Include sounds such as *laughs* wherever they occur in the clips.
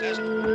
Test.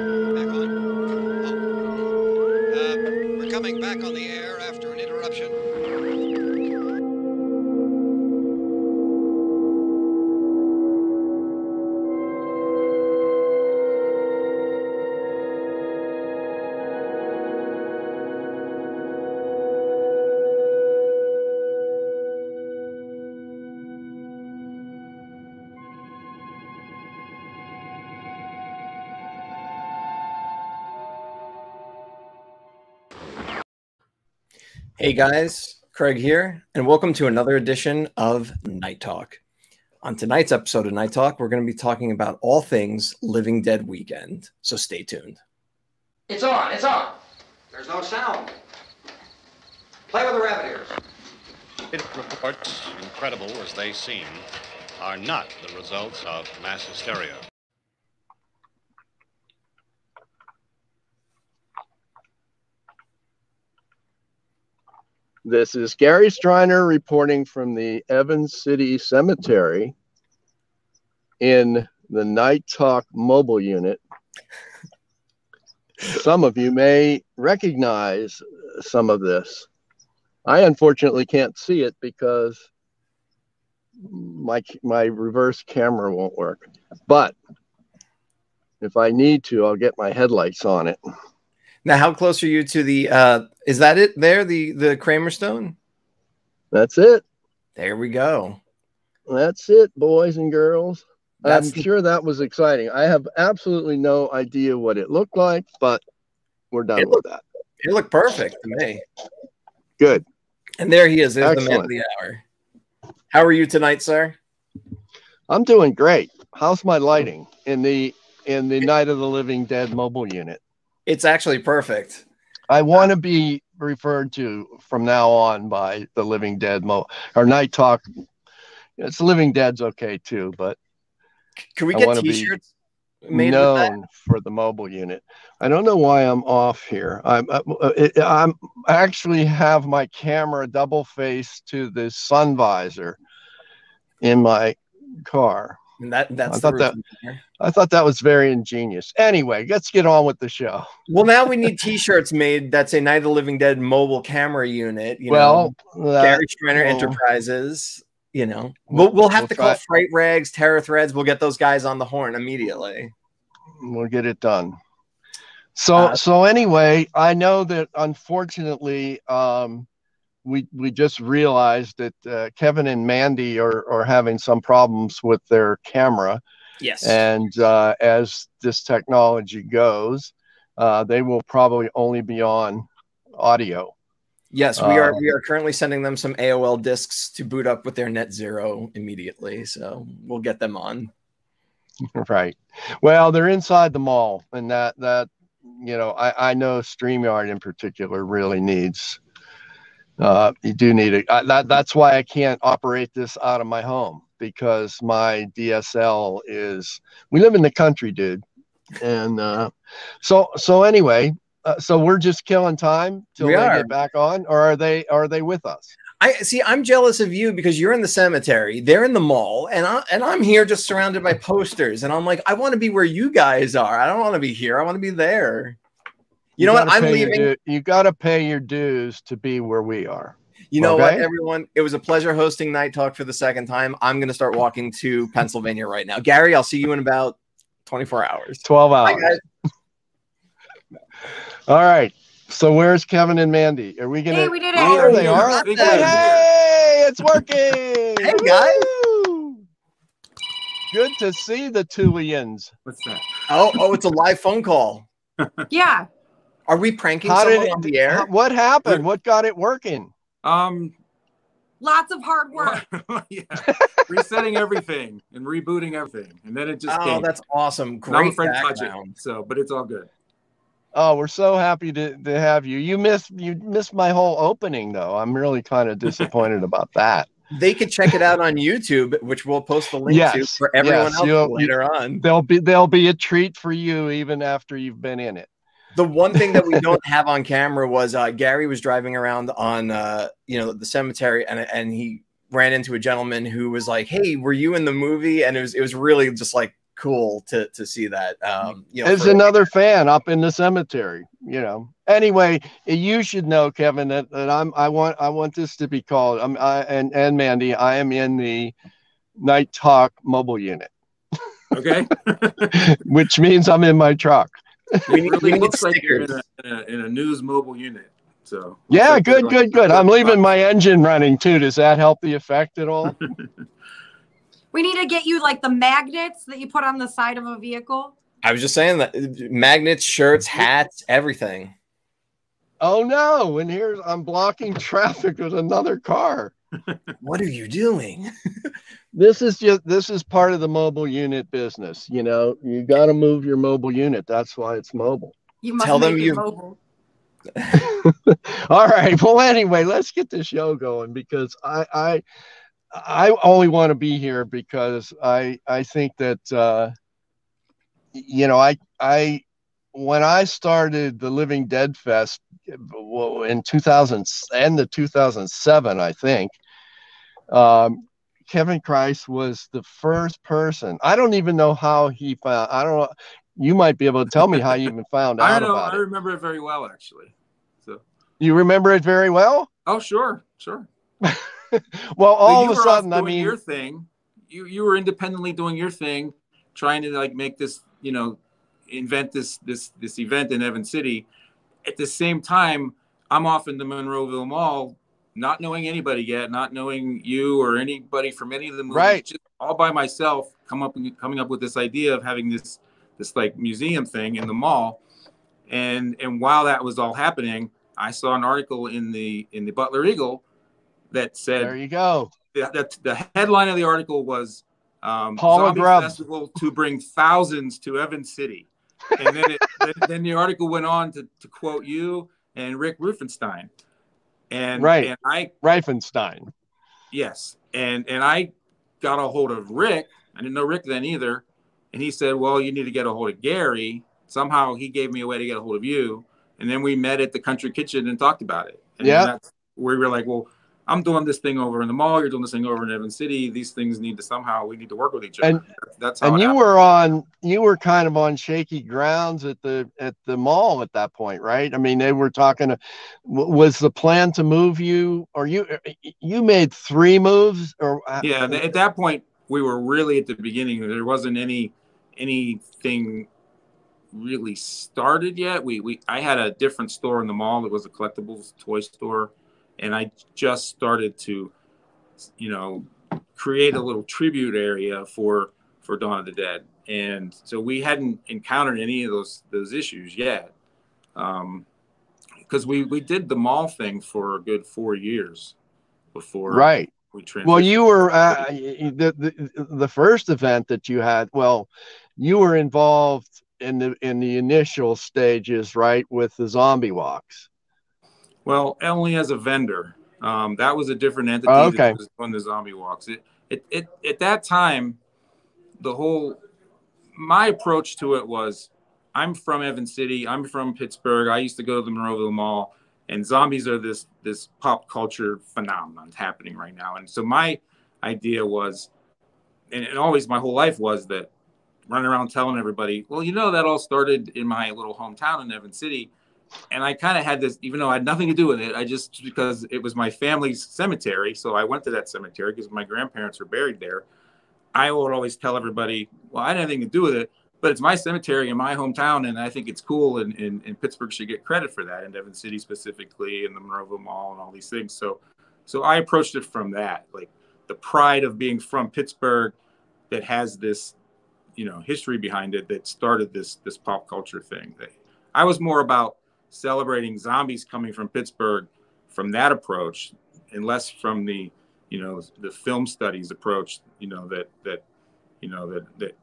Hey guys, Craig here, and welcome to another edition of Night Talk. On tonight's episode of Night Talk, we're going to be talking about all things Living Dead Weekend, so stay tuned. It's on, it's on. There's no sound. Play with the rabbit ears. Hit reports, incredible as they seem, are not the results of mass hysteria. This is Gary Streiner reporting from the Evans City Cemetery in the Night Talk mobile unit. Some of you may recognize some of this. I unfortunately can't see it because my my reverse camera won't work. But if I need to, I'll get my headlights on it. Now, how close are you to the? uh Is that it? There, the the Kramer Stone. That's it. There we go. That's it, boys and girls. That's I'm the- sure that was exciting. I have absolutely no idea what it looked like, but we're done It with that. It looked perfect to me. Good. And there he is. There's the man of the hour. How are you tonight, sir? I'm doing great. How's my lighting in the in the Night of the Living Dead mobile unit? It's actually perfect. I want to be referred to from now on by the Living Dead mo or Night Talk. It's Living Dead's okay too, but Can we I get T-shirts made with that? known for the mobile unit. I don't know why I'm off here. I'm uh, it, I'm I actually have my camera double face to the sun visor in my car. And that that's I thought that- there. I thought that was very ingenious. Anyway, let's get on with the show. Well, now we need T-shirts made that's a Night of the Living Dead mobile camera unit. You well, know, that- Gary Streiner well- Enterprises. You know, we'll we'll have we'll to call Fright-Rags, Terror Threads. We'll get those guys on the horn immediately. we'll get it done. So Uh, so anyway, I know that unfortunately, um, we we just realized that uh, Kevin and Mandy are are having some problems with their camera, Yes. and uh, as this technology goes, uh, they will probably only be on audio. yes, we are uh, we are currently sending them some AOL discs to boot up with their Net Zero immediately. So we'll get them on. *laughs* Right. Well, they're inside the mall, and that that you know, I I know Streamyard in particular really needs. Uh, you do need it. I, that that's why I can't operate this out of my home because my DSL is. We live in the country, dude, and uh, so so anyway. Uh, so we're just killing time till We they are. get back on, or are they are they with us? I see. I'm jealous of you because you're in the cemetery, they're in the mall, and I and I'm here just surrounded by posters, and I'm like, I want to be where you guys are. I don't want to be here. I want to be there. You, know what? I'm pay your leaving. du- you got to pay your dues to be where we are. You know what, everyone? It was a pleasure hosting Night Talk for the second time. I'm going to start walking to Pennsylvania right now. Gary, I'll see you in about 24 hours. 12 hours. guys. *laughs* All right. So where's Kevin and Mandy? Are we gonna? Hey, we did it. Oh, there they are. Hey, hey, it's working. Hey, guys. Woo! Good to see the Tulians. What's that? Oh, oh, it's a live phone call. *laughs* Yeah. Are we pranking How someone it- on the air? What happened? What got it working? Um, Lots of hard work. *laughs* yeah, resetting everything and rebooting everything, and then it just Oh, came. that's awesome. Great afraid to touch it, so but it's all good. Oh, we're so happy to, to have you. You missed you missed my whole opening though. I'm really kind of *laughs* disappointed about that. They could check it out on YouTube, which we'll post the link to for everyone yes, else later on. There'll be there'll be a treat for you even after you've been in it. The one thing that we *laughs* don't have on camera was uh, Gary was driving around on uh, you know the cemetery and and he ran into a gentleman who was like, "Hey, were you in the movie?" And it was it was really just like cool to to see that. Um, you know, There's for- another fan up in the cemetery, you know. Anyway, you should know, Kevin, that, that I'm I want I want this to be called I'm I and and Mandy, I am in the night talk mobile unit, Okay. *laughs* which means I'm in my truck. We need, we *laughs* really need looks like you're in a, in a, in a news mobile unit. So Yeah, looks like good, good, good. I'm leaving my engine running too. Does that help the effect at all? *laughs* We need to get you like the magnets that you put on the side of a vehicle. I was just saying that magnets, shirts, hats, everything. oh no! And here's I'm blocking traffic with another car. *laughs* What are you doing? This is just this is part of the mobile unit business. You know, you got to move your mobile unit. That's why it's mobile. You must Tell them make it you- mobile. *laughs* All right. Well, anyway, let's get the show going because I I I only want to be here because I I think that uh, you know I I when I started the Living Dead Fest in 2000 and the 2007 I think um, Kevin Kriess was the first person. I don't even know how he found. I don't know. You might be able to tell me how you even found *laughs* I out know. about I it. remember it very well, actually. So, You remember it very well. oh, sure, sure. *laughs* Well, all of a sudden, I mean, your thing. You you were independently doing your thing, trying to like make this, you know, invent this this this event in Evan City. At the same time, I'm off in the Monroeville Mall, not knowing anybody yet, not knowing you or anybody from any of the movies, Right. just all by myself, come up coming up with this idea of having this this like museum thing in the mall. And and while that was all happening, I saw an article in the in the Butler Eagle that said there you go. the, the, the headline of the article was um, Paula Zombie. Festival to bring thousands to Evan City. And then, it, *laughs* then, then the article went on to, to quote you and Rick Reifenstein. And, Right. and I, Reifenstein. yes. And, and I got a hold of Rick. I didn't know Rick then either. And he said, well, you need to get a hold of Gary. Somehow he gave me a way to get a hold of you. And then we met at the country kitchen and talked about it. And Yeah. we were like, well, I'm doing this thing over in the mall. You're doing this thing over in Evan City. These things need to somehow we need to work with each other. And- that's, how And you happened. were on, you were kind of on shaky grounds at the at the mall at that point, right? I mean, they were talking. To, was the plan to move you, or you you made three moves, or uh, yeah. At that point, we were really at the beginning. There wasn't any anything really started yet. We we I had a different store in the mall that was a collectibles toy store, and I just started to, you know, create a little tribute area for for Dawn of the Dead, and so we hadn't encountered any of those those issues yet, um, because we we did the mall thing for a good four years before right? we transitioned. Well, you were uh, the, the the first event that you had. Well, you were involved in the in the initial stages, right, with the zombie walks. Well, only as a vendor. Um, that was a different entity Oh, okay. that was the zombie walks. It, it, it, at that time, the whole, my approach to it was, I'm from Evan City. I'm from Pittsburgh. I used to go to the Monroeville Mall, and zombies are this this pop culture phenomenon happening right now. And so my idea was, and, and always my whole life was that running around telling everybody, well, you know, that all started in my little hometown in Evan City and I kind of had this, even though I had nothing to do with it, I just because it was my family's cemetery, so I went to that cemetery because my grandparents were buried there. I would always tell everybody, "Well, I had nothing to do with it, but it's my cemetery in my hometown, and I think it's cool, and, and, and Pittsburgh should get credit for that, and Evan City specifically, and the Monroeville Mall, and all these things." So, so I approached it from that, like the pride of being from Pittsburgh, that has this, you know, history behind it that started this this pop culture thing. I was more about celebrating zombies coming from Pittsburgh from that approach and less from the you know the film studies approach you know that that you know that that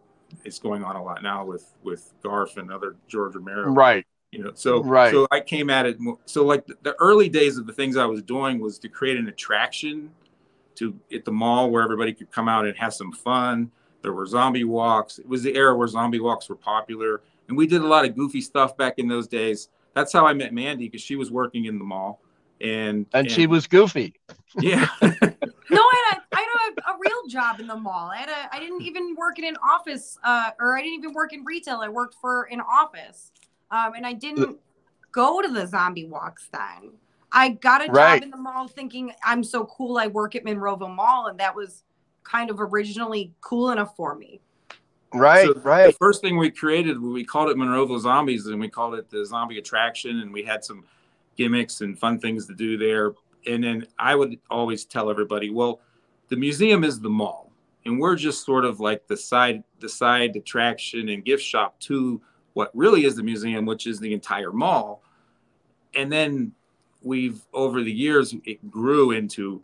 is going on a lot now with with GARF and other George Romero Right. you know so Right. so I came at it so like the, the early days of the things I was doing was to create an attraction to at the mall where everybody could come out and have some fun there were zombie walks it was the era where zombie walks were popular and we did a lot of goofy stuff back in those days that's how I met Mandy because she was working in the mall and And she was goofy. *laughs* yeah No, I had, a, I had a, a real job in the mall. I had a, I didn't even work in an office, uh, or I didn't even work in retail. I worked for an office, um, and I didn't go to the zombie walks then. I got a job Right. in the mall thinking I'm so cool. I work at Monroeville Mall, and that was kind of originally cool enough for me. Right, So right. The first thing we created, we called it Monroeville Zombies, and we called it the Zombie Attraction, and we had some gimmicks and fun things to do there. And then I would always tell everybody, well, the museum is the mall, and we're just sort of like the side, the side attraction and gift shop to what really is the museum, which is the entire mall. And then we've over the years it grew into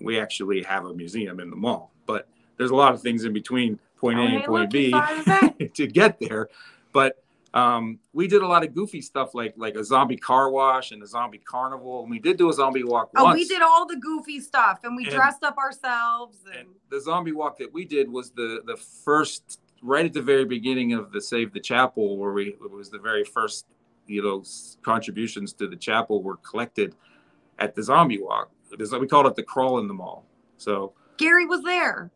we actually have a museum in the mall, but there's a lot of things in between point A and point B you thought of that. *laughs* to get there. But um, we did a lot of goofy stuff like like a zombie car wash and a zombie carnival, and we did do a zombie walk Oh, once. we did all the goofy stuff, and we And- dressed up ourselves. And, and the zombie walk that we did was the the first right at the very beginning of the Save the Chapel, where we it was the very first you know contributions to the chapel were collected at the zombie walk. We called it the crawl in the mall. So Gary was there.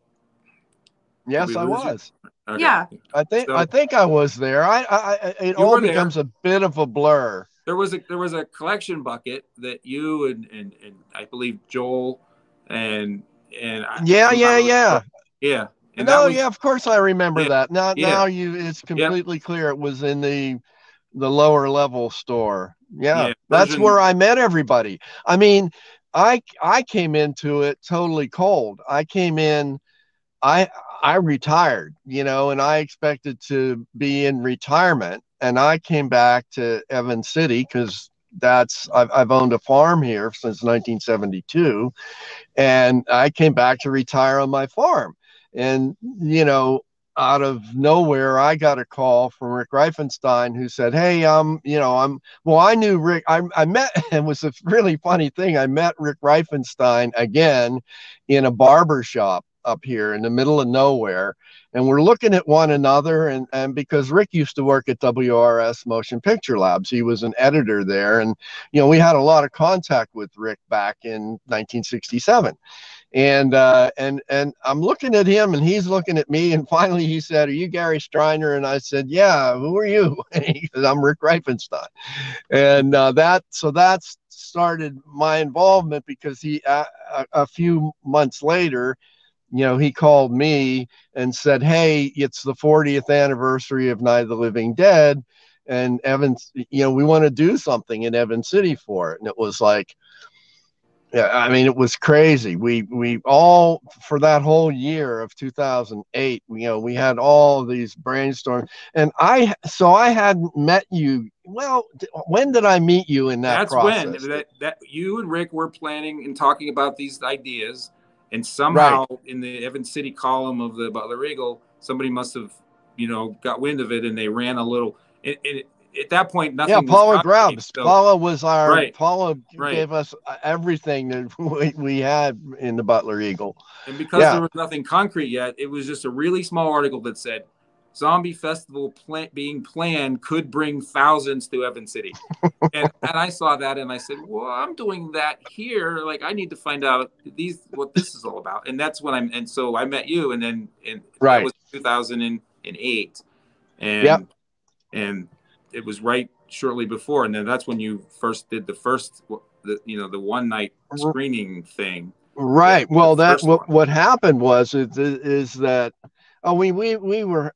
Yes, we I was. okay. Yeah. I think So- I think I was there. I, I, I it all were there. becomes a bit of a blur. there was a there was a collection bucket that you and and, and I believe Joel and and I- Yeah, yeah, yeah. yeah. And no, was, yeah, of course I remember Yeah, that. Now, yeah. now you, it's completely clear. It was in the the lower level store. Yeah, Yeah, that's version- where I met everybody. I mean, I I came into it totally cold. I came in, I I retired, you know, and I expected to be in retirement, and I came back to Evan City because that's I've, I've owned a farm here since 1972 and i came back to retire on my farm. And you know out of nowhere i got a call from rick reifenstein who said hey um you know i'm well i knew rick i, I met *laughs* it was a really funny thing. I met rick reifenstein again in a barber shop up here in the middle of nowhere and we're looking at one another and, and because rick used to work at wrs motion picture labs he was an editor there and you know we had a lot of contact with rick back in 1967 and uh, and and I'm looking at him, and he's looking at me, and finally he said, "Are you Gary Streiner?" And I said, "Yeah." Who are you? *laughs* And he said, "I'm Rick Reifenstein," and uh, that so that's started my involvement because he a, a, a few months later, you know, he called me and said, "Hey, it's the 40th anniversary of Night of the Living Dead." And Evans, you know, we want to do something in Evan City for it. And it was like, yeah, I mean, it was crazy. We we all for that whole year of 2008, you know, we had all these brainstorms, and I so I hadn't met you. Well, when did I meet you in that that's process? when that, that you and Rick were planning and talking about these ideas, and somehow in the Evans City column of the Butler Eagle, somebody must have, you know, got wind of it and they ran a little. And, and at that point, nothing. yeah, Paula Grubbs. so- Paula was our. Right, Paula right. gave us everything that *laughs* we, we had in the Butler Eagle. And because Yeah. there was nothing concrete yet, it was just a really small article that said zombie festival being planned could bring thousands to Evan City. *laughs* and, and I saw that and I said, well, I'm doing that here. Like I need to find out these what this is all about. And that's when I'm and so I met you and then and Right. that was 2008. And Yep. and it was right shortly before and then that's when you first did the first the you know the one night screening thing. Right. the Well, that what, one. what happened was is, is that oh we we we were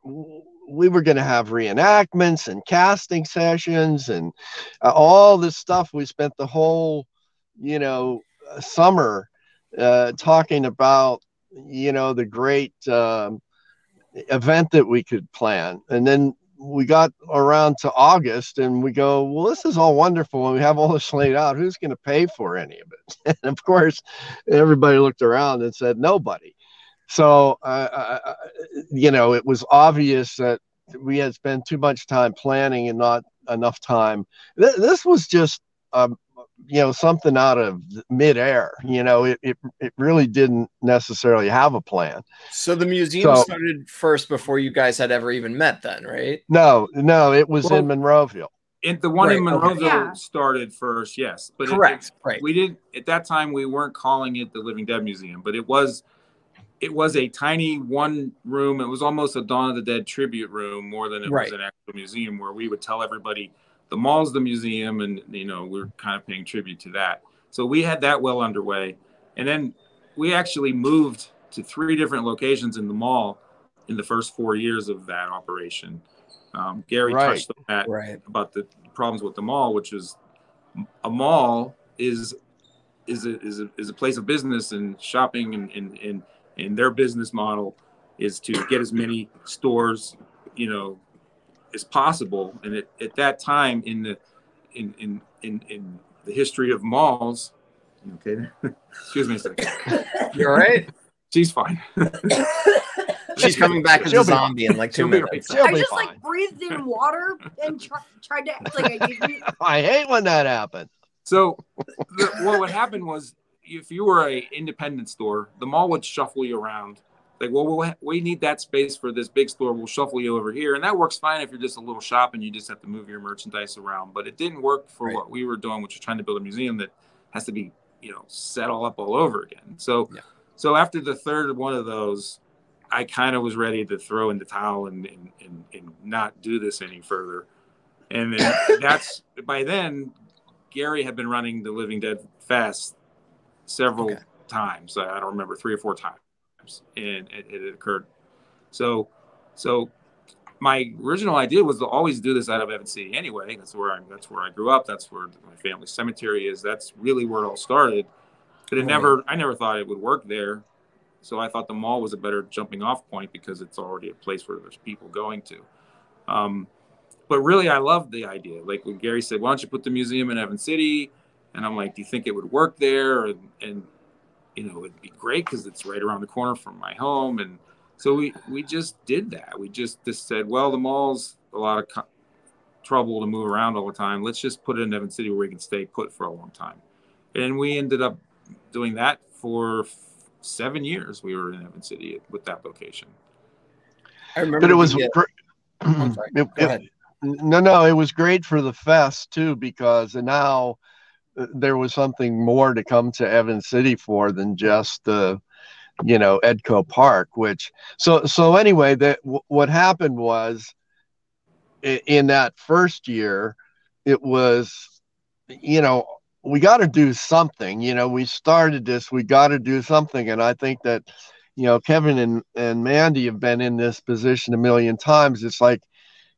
we were going to have reenactments and casting sessions and uh, all this stuff. We spent the whole you know uh, summer uh, talking about you know the great um, event that we could plan, and then we got around to August and we go, well, this is all wonderful. And we have all this laid out. Who's going to pay for any of it? *laughs* And of course, everybody looked around and said, nobody. So, uh, uh, you know, it was obvious that we had spent too much time planning and not enough time. Th- this was just, um, you know, something out of midair. You know, it, it, it really didn't necessarily have a plan. So the museum So- started first before you guys had ever even met, then, right? No, no, it was in Monroeville. And the one in Right, okay. Monroeville Yeah. started first, yes. But it- Correct. it- right. we didn't at that time. We weren't calling it the Living Dead Museum, but it was it was a tiny one room. It was almost a Dawn of the Dead tribute room more than it Right. was an actual museum where we would tell everybody the mall's the museum and you know we're kind of paying tribute to that. So we had that well underway, and then we actually moved to three different locations in the mall in the first four years of that operation. Um, Gary Right. touched on that Right. about the problems with the mall, which is a mall is is a, is a, is a place of business and shopping and, and, and, and their business model is to get as many stores, you know, as possible. And at, at that time in the in, in in in the history of malls, okay, *laughs* excuse me a second. You're all right? She's fine. *laughs* She's coming back as She'll a be- zombie in like 2 she'll right minutes. She'll I just fine. like breathed in water and tr- tried to act like I didn't. *laughs* I hate when that happens. So, the, what would happen was if you were a independent store, the mall would shuffle you around. Like, well, we'll we need that space for this big store. We'll shuffle you over here, and that works fine if you're just a little shop and you just have to move your merchandise around. But it didn't work for Right. what we were doing, which was trying to build a museum that has to be, you know, set all up all over again. So, Yeah. so after the third one of those, I kind of was ready to throw in the towel and and, and, and not do this any further. And then *laughs* that's by then Gary had been running the Living Dead Fest several Okay. times. I don't remember three or four times, and it, it occurred. So, so my original idea was to always do this out of Evan City anyway. That's where I that's where I grew up. That's where my family cemetery is. That's really where it all started. But it Right. never I never thought it would work there. So I thought the mall was a better jumping off point because it's already a place where there's people going to. Um, but really, I loved the idea. Like when Gary said, "Why don't you put the museum in Evan City?" And I'm like, "Do you think it would work there?" And, and you know, it'd be great because it's right around the corner from my home. And so we we just did that. We just just said, "Well, the mall's a lot of co- trouble to move around all the time. Let's just put it in Evan City where we can stay put for a long time." And we ended up doing that for f- seven years. We were in Evan City with that location. I remember But it was the, I'm sorry. it- Go it- ahead. no, no, it was great for the fest too because now there was something more to come to Evan City for than just the, you know, Edco Park. Which so so anyway, that w- what happened was in that first year, it was, you know, we got to do something. You know, we started this, we got to do something, and I think that. You know, Kevin and, and Mandy have been in this position a million times. It's like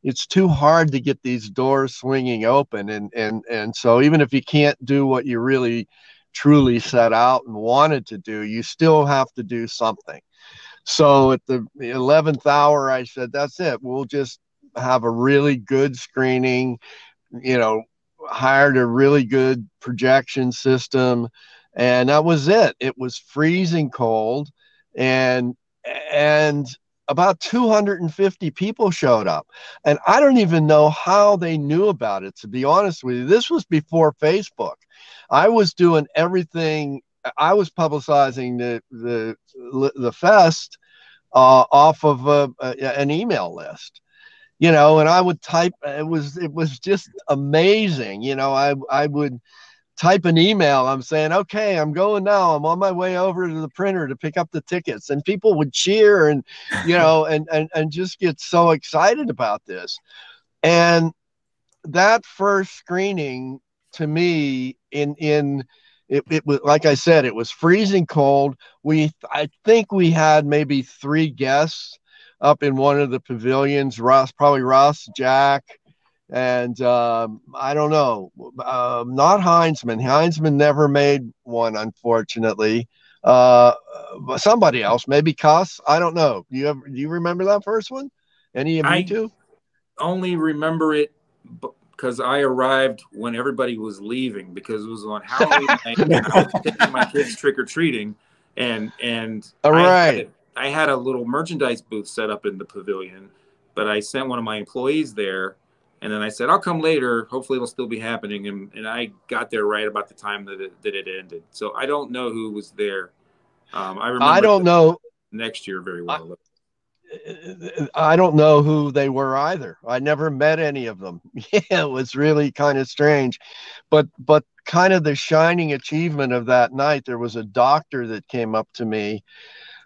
it's too hard to get these doors swinging open and and and so even if you can't do what you really truly set out and wanted to do you still have to do something. So at the 11th hour i said that's it. We'll just have a really good screening you know hired a really good projection system and that was it. It was freezing cold and and about 250 people showed up. And i don't even know how they knew about it to be honest with you. This was before facebook. I was doing everything i was publicizing the the the fest uh, off of a, a, an email list. You know and i would type it was it was just amazing. You know i i would type an email. I'm saying, okay, I'm going now. I'm on my way over to the printer to pick up the tickets. And people would cheer and, you *laughs* know, and, and, and just get so excited about this. And that first screening to me in, in, it, it was like I said, it was freezing cold. We, I think we had maybe three guests up in one of the pavilions. Ross, probably Ross, Jack, and um, I don't know, um, not Hinzman. Hinzman never made one, unfortunately. Uh, but somebody else, maybe Cuss. I don't know. Do you ever, do you remember that first one? Any of I- you two? only remember it because I arrived when everybody was leaving because it was on Halloween *laughs* night. and I was taking my kids trick or treating, and and All I had, I had a little merchandise booth set up in the pavilion, but I sent one of my employees there, and then I said I'll come later. Hopefully it'll still be happening, and, and I got there right about the time that it, that it ended. So I don't know who was there. Um, I remember I don't know. next year very well. I don't know who they were either. I never met any of them. *laughs* Yeah, it was really kind of strange. But but kind of the shining achievement of that night, there was a doctor that came up to me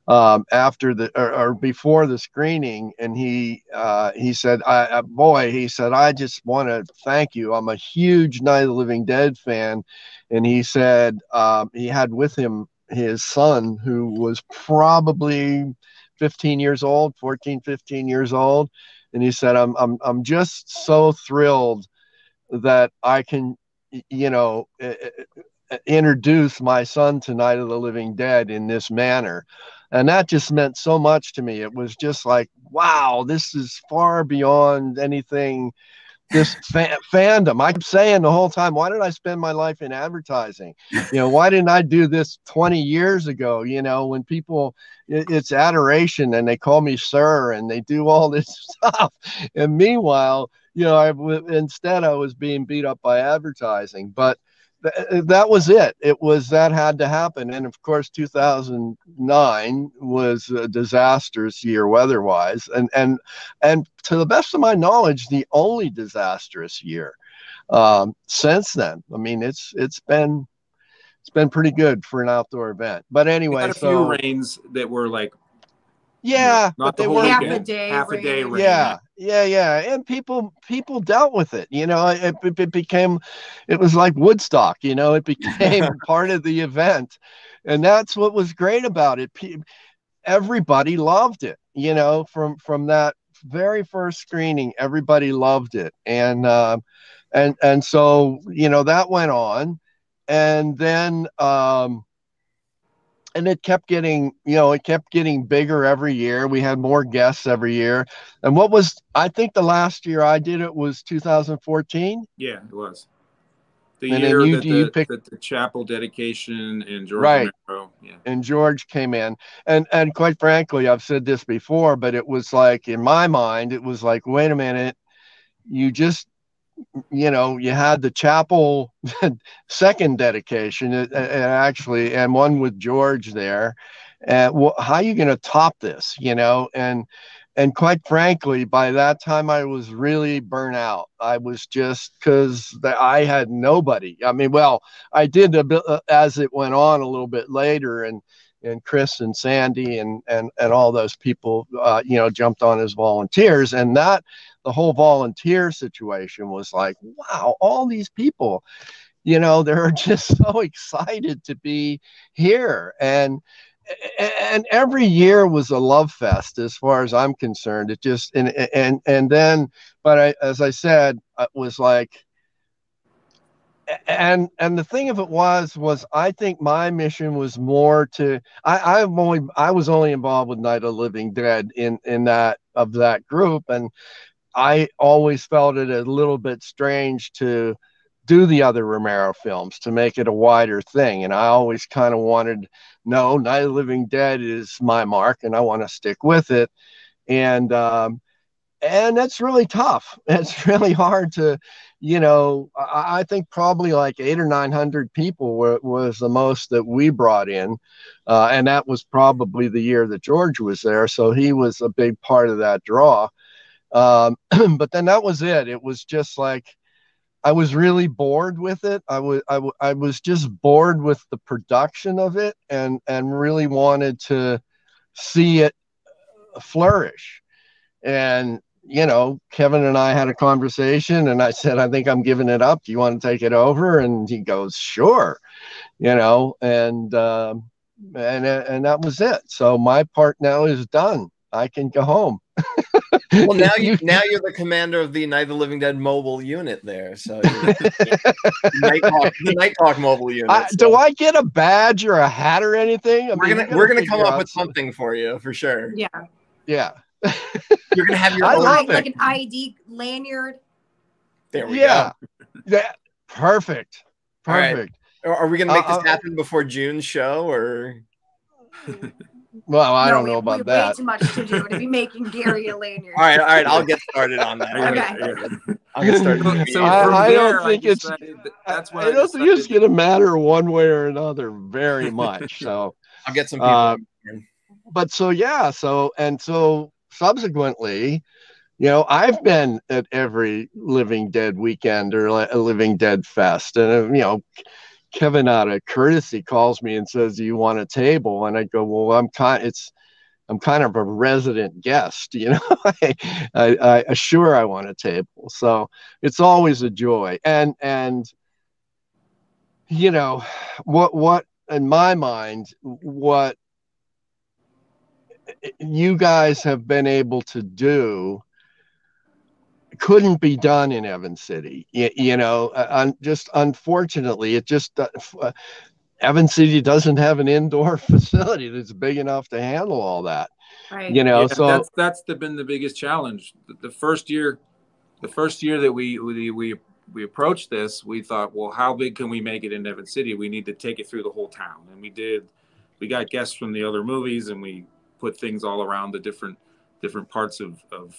um, after the or, or, before the screening, and he uh, he said, I, uh, "Boy," he said, "I just want to thank you. I'm a huge Night of the Living Dead fan," and he said um, he had with him his son who was probably 15 years old 14 15 years old and he said i'm i'm, I'm just so thrilled that i can you know introduce my son to night of the living dead in this manner and that just meant so much to me it was just like wow this is far beyond anything this fa- fandom. I'm saying the whole time, why did I spend my life in advertising? You know, why didn't I do this 20 years ago? You know, when people, it, it's adoration and they call me sir and they do all this *laughs* stuff. And meanwhile, you know, I instead I was being beat up by advertising. But th- that was it. It was that had to happen. And of course, 2009 was a disastrous year weather-wise, and and and to the best of my knowledge, the only disastrous year um, since then. I mean, it's it's been it's been pretty good for an outdoor event. But anyway, a so, few rains that were like yeah, not the whole half weekend. a day half a day rain. rain. yeah yeah yeah and people people dealt with it you know it, it, became it was like woodstock you know it *laughs* became *laughs* part of the event and that's what was great about it. Everybody loved it you know from from that very first screening everybody loved it and uh, and and so you know that went on and then um and it kept getting you know it kept getting bigger every year we had more guests every year and what was i think the last year i did it was 2014 Yeah, it was. The And year you- that, the, pick- that the chapel dedication and George Right. Yeah. and george came in and and quite frankly i've said this before but it was like in my mind it was like wait a minute you just you know you had the chapel *laughs* second dedication uh, uh, actually and one with george there. And wh- how are you going to top this you know? And and quite frankly by that time i was really burnt out. I was just because i had nobody. I mean well i did a bit uh, as it went on a little bit later and and chris and sandy and and and all those people uh, you know jumped on as volunteers and that the whole volunteer situation was like wow all these people you know *laughs* they're just so excited to be here. And and every year was a love fest as far as i'm concerned. It just and and and then but I, as i said it was like and and the thing of it was was i think my mission was more to i i'm only i was only involved with night of living dead in in that of that group. And i always felt it a little bit strange to do the other romero films to make it a wider thing and i always kind of wanted no night of living dead is my mark and i want to stick with it. And um and that's really tough. *laughs* It's really hard to you know i, I think probably like eight or nine hundred people were, was the most that we brought in uh, and that was probably the year that george was there so he was a big part of that draw um, *clears throat* but then that was it it was just like i was really bored with it I was I, w- I was just bored with the production of it and and really wanted to see it flourish and you know, Kevin and I had a conversation and I said, I think I'm giving it up. Do you want to take it over? And he goes, sure, you know, and, um, and, and that was it. So my part now is done. I can go home. Well, now you *laughs* now you're the commander of the Night of the Living Dead mobile unit there. So you- *laughs* Night Talk, the Night Talk mobile unit. I, so do I get a badge or a hat or anything? I we're mean, gonna you we're gonna come up with some- something for you for sure. Yeah. Yeah. *laughs* You're gonna have your I own. love like an ID lanyard. There we go. Yeah. That, perfect. All right. Perfect. go. Are we gonna make Uh, this uh, happen before June's show or? Well, I No, don't know we about have that. Way too much to do to be making Gary a lanyard. All right, all right. I'll get started on that. I'll Okay. get started. I'll get started. So, *laughs* so I- from don't there, think it's- that's when I I, don't think it's decided- going to matter one way or another very *laughs* much. So, I'll get some people. Um, but so yeah, so and so subsequently, you know, I've been at every Living Dead weekend or a Living Dead fest, and uh, you know, Kevin out of courtesy calls me and says, "Do you want a table?" And I go, "Well, I'm kind. It's I'm kind of a resident guest, *laughs* you know. I, I, I I want a table. So it's always a joy. And and you know what what in my mind what eh, you guys have been able to do couldn't be done in Evan City. You, you know, uh, just unfortunately, it just uh, uh, Evans City doesn't have an indoor *laughs* facility that's big enough to handle all that. Right. You know, Yeah, so that's that's the, been the biggest challenge. The, the first year, the first year that we we we we approached this, we thought, well, how big can we make it in Evan City? We need to take it through the whole town, and we did. We got guests from the other movies, and we put things all around the different different parts of of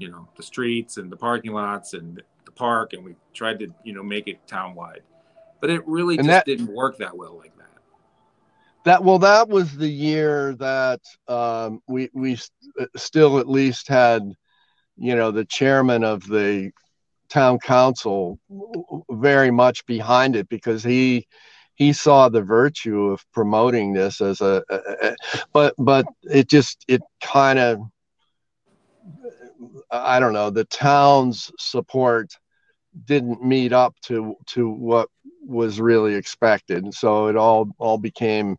you know the streets and the parking lots and the park, and we tried to you know make it town wide, but it really And just that- didn't work that well like that. that well, that was the year that um, we we st- still at least had, you know, the chairman of the town council very much behind it because he he saw the virtue of promoting this as a, a, a but but it just it kind of I don't know the town's support didn't meet up to to what was really expected and so it all all became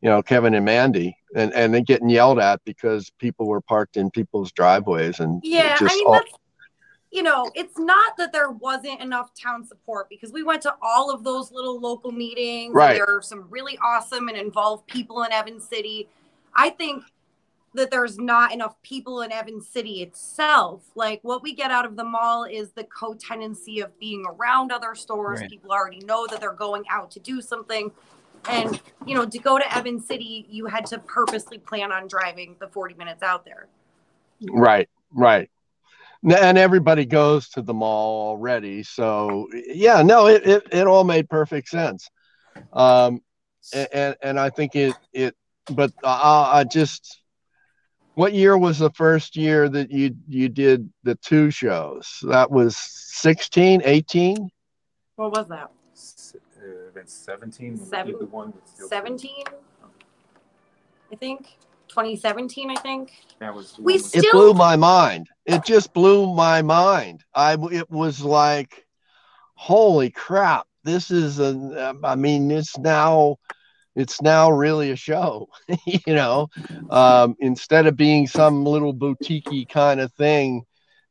you know Kevin and Mandy and and then getting yelled at because people were parked in people's driveways and Yeah, I mean all- that's you know, it's not that there wasn't enough town support because we went to all of those little local meetings. Right. There are some really awesome and involved people in Evan City. I think that there's not enough people in Evan City itself. Like what we get out of the mall is the co-tenancy of being around other stores. Right. People already know that they're going out to do something. And you know, to go to Evan City, you had to purposely plan on driving the 40 minutes out there. Right, right. And everybody goes to the mall already. So yeah, no, it, it, it all made perfect sense. Um, and, and, and I think it, it, but I, I just, what year was the first year that you, you did the two shows? That was 16, 18? What was that? Uh, been 17. Seven- The one 17 i think 2017 i think That was We one with- It blew my mind. It just blew my mind. I, it was like, holy crap. This is a, I mean, it's now, it's now really a show, *laughs* you know, um, instead of being some little boutique kind of thing.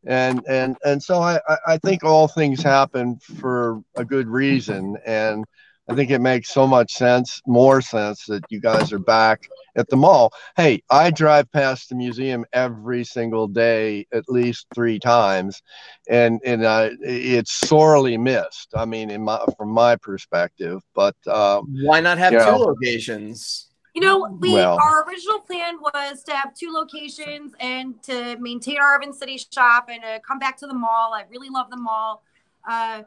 And, and, and so I- I think all things happen for a good reason. And I think it makes so much sense, more sense that you guys are back at the mall. Hey, I drive past the museum every single day, at least three times, and and uh, it's sorely missed. I mean, in my from my perspective, but um, Why not have Yeah. two locations? you know we Well- our original plan was to have two locations and to maintain our Evans City shop and to come back to the mall. I really love the mall. Uh,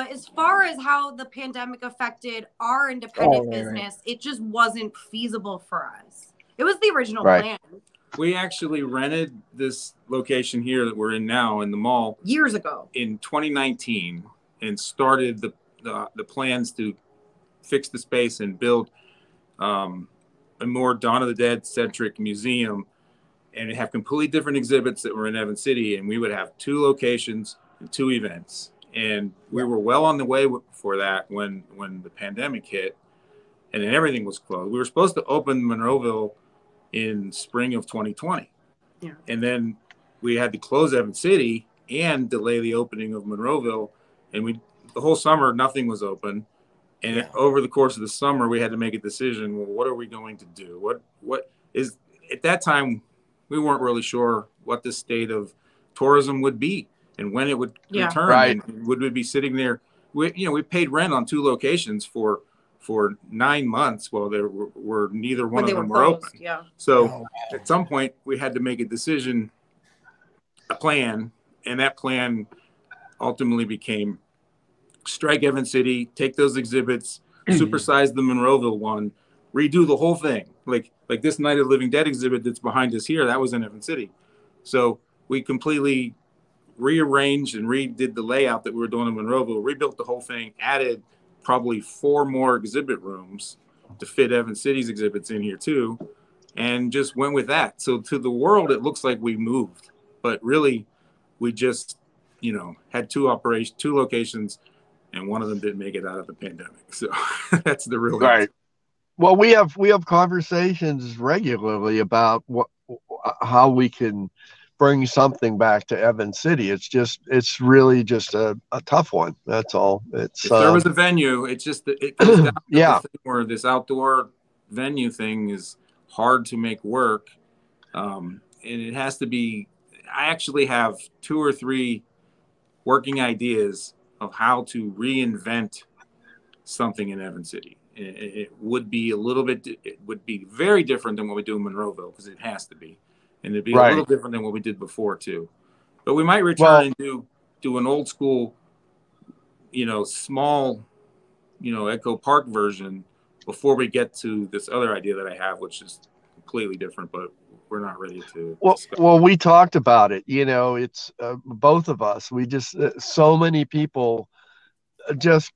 but as far as how the pandemic affected our independent Oh, right, right. business, it just wasn't feasible for us. It was the original Right. plan we actually rented this location here that we're in now in the mall years ago. in 2019 and started the the, the plans to fix the space and build um, a more Dawn of the Dead centric museum and have completely different exhibits that were in Evan City and we would have two locations and two events and we were well on the way for that when when the pandemic hit and then everything was closed we were supposed to open monroeville in spring of 2020 Yeah. and then we had to close evan City and delay the opening of Monroeville. And we the whole summer nothing was open. And Yeah. over the course of the summer, we had to make a decision. Well, what are we going to do? What what is at that time we weren't really sure what the state of tourism would be and when it would Yeah. return. Right. And would we be sitting there? We you know we paid rent on two locations for for nine months while there were, were neither one when of they were them were open. Yeah. So oh, at some point we had to make a decision a plan and that plan ultimately became strike Evan city take those exhibits *clears throat* supersize the monroeville one redo the whole thing like like this night of the living dead exhibit that's behind us here that was in Evan city so we completely rearranged and redid the layout that we were doing in monroeville rebuilt the whole thing added probably four more exhibit rooms to fit Evans City's exhibits in here too, and just went with that. So to the world, it looks like we moved, but really, we just you know had two operations, two locations, and one of them didn't make it out of the pandemic. So *laughs* that's the real right. Well, we have we have conversations regularly about what how we can bring something back to Evans City. It's just it's really just a, a tough one. That's all. It's if there was a venue, it's just it comes down to *clears throat* yeah. the thing where this outdoor venue thing is hard to make work, um, and it has to be. I actually have two or three working ideas of how to reinvent something in Evans City. It, it would be a little bit. It would be very different than what we do in Monroeville because it has to be and it'd be Right. a little different than what we did before too. But we might return Well- and do do an old school, you know, small, you know, Edco Park version before we get to this other idea that I have, which is completely different. But we're not ready to. Well, discuss. well, we talked about it. You know, it's uh, both of us. We just uh, so many people uh, just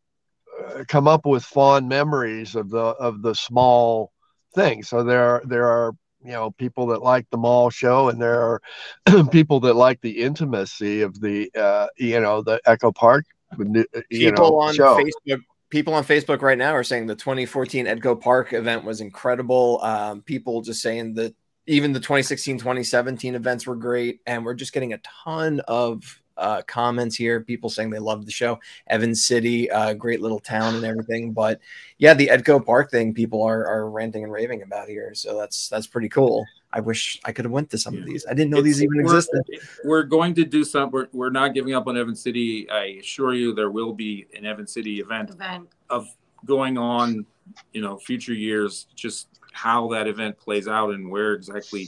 uh, come up with fond memories of the of the small things. So there are there are you know people that like the mall show, and there are *clears throat* people that like the intimacy of the uh, you know the Edco Park. You people know, on show. Facebook. People on Facebook right now are saying the 2014 Edco Park event was incredible. Um, people just saying that even the 2016 2017 events were great, and we're just getting a ton of uh, comments here. People saying they love the show. Evans City, uh, great little town and everything. But yeah, the Edco Park thing, people are are ranting and raving about here. So that's that's pretty cool. I wish I could have went to some of these. I didn't know It's- these even we're- existed. We're going to do some. We're, we're not giving up on Evans City. I assure you, there will be an Evans City event event. of going on, you know, future years, just how that event plays out and where exactly,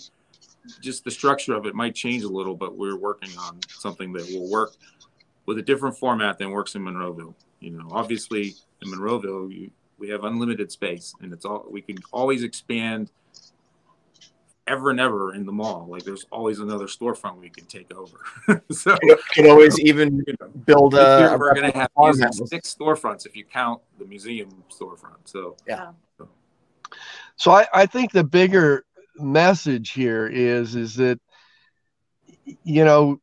just the structure of it might change a little, but we're working on something that will work with a different format than works in Monroeville. You know, obviously in Monroeville, you, we have unlimited space and it's all, we can always expand ever and ever in the mall. Like there's always another storefront we can take over. *laughs* so, You could always even you know, build a. a we're going to have six storefronts if you count the museum storefront. So yeah. So I, I think the bigger message here is is that you know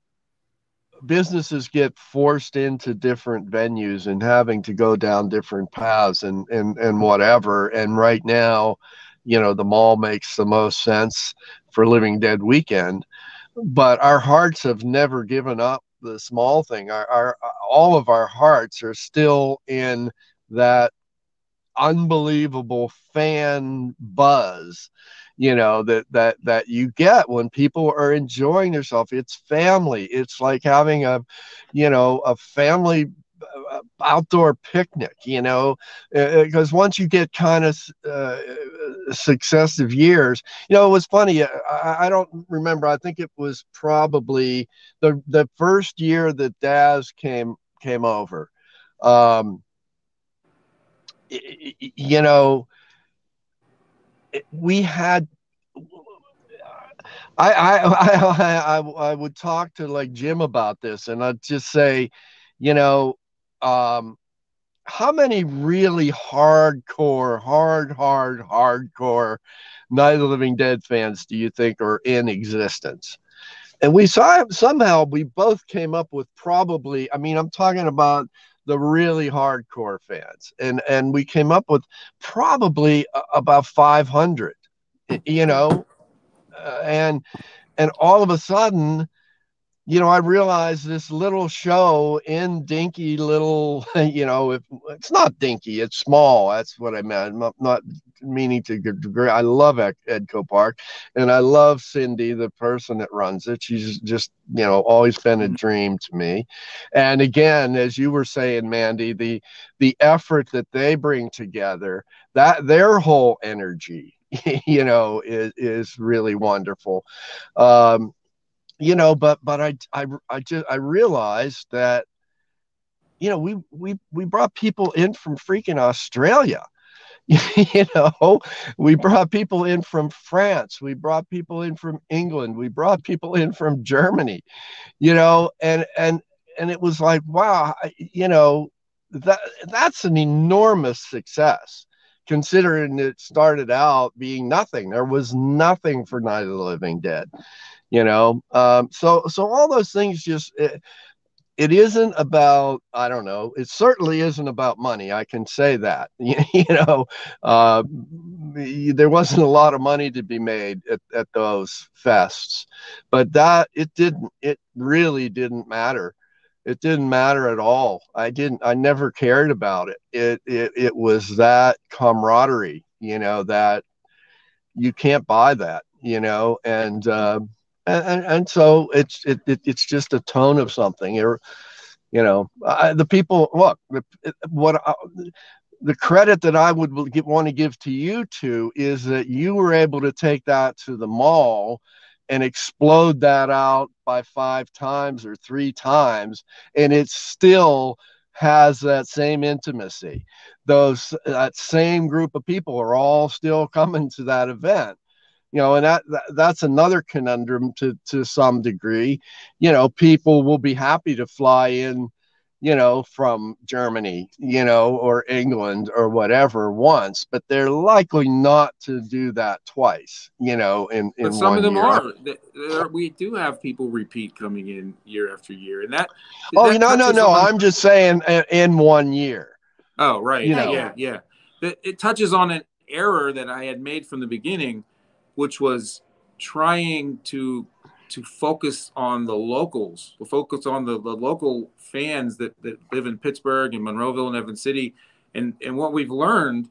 businesses get forced into different venues and having to go down different paths and and and whatever. And right now you know the mall makes the most sense for living dead weekend but our hearts have never given up the small thing. Our, our all of our hearts are still in that unbelievable fan buzz you know that that that you get when people are enjoying themselves. It's family. It's like having a you know a family uh, outdoor picnic you know? Because once you get kind of uh, successive years you know it was funny I, I don't remember. I think it was probably the the first year that daz came came over um you know we had I, *laughs* I I I would talk to like Jim about this, and I'd just say, you know, um, how many really hardcore, hard, hard, hardcore Night of the Living Dead fans do you think are in existence? And we saw somehow we both came up with probably. I mean, I'm talking about the really hardcore fans, and and we came up with probably about 500 you know? Uh, and and all of a sudden you know i realized this little show in dinky little *laughs* you know if it's not dinky it's small that's what i meant i'm not, not meaning to degrade i love edco park and i love cindy the person that runs it she's just you know always been a dream to me and again as you were saying mandy the the effort that they bring together that their whole energy *laughs* you know is is really wonderful um you know but but i i i just i realized that you know we we we brought people in from freaking australia. *laughs* You know we brought people in from france. We brought people in from england. We brought people in from germany you know and and and it was like wow you know that that's an enormous success considering it started out being nothing. There was nothing for night of the living dead you know? Um, so so all those things just it, it isn't about i don't know it certainly isn't about money i can say that *laughs* you, know? Uh, there wasn't a lot of money to be made at, at those fests but that it didn't it really didn't matter. It didn't matter at all. I didn't i never cared about it. It it, it was that camaraderie you know that you can't buy that you know? And uh, and, and so it's it, it, it's just a tone of something. Or you know I, the people look the, what I, the credit that i would want to give to you two is that you were able to take that to the mall and explode that out by five times or three times and it still has that same intimacy. Those that same group of people are all still coming to that event you know and that, that, that's another conundrum to to some degree. You know people will be happy to fly in you know from germany you know or england or whatever once but they're likely not to do that twice you know in, in but some of them year. are. We do have people repeat coming in year after year and that oh that no no no on, i'm just saying uh, in one year. Oh right. You know. yeah yeah. It touches on an error that i had made from the beginning which was trying to to focus on the locals, focus on the, the local fans that, that live in Pittsburgh and Monroeville and Evans City. And and what we've learned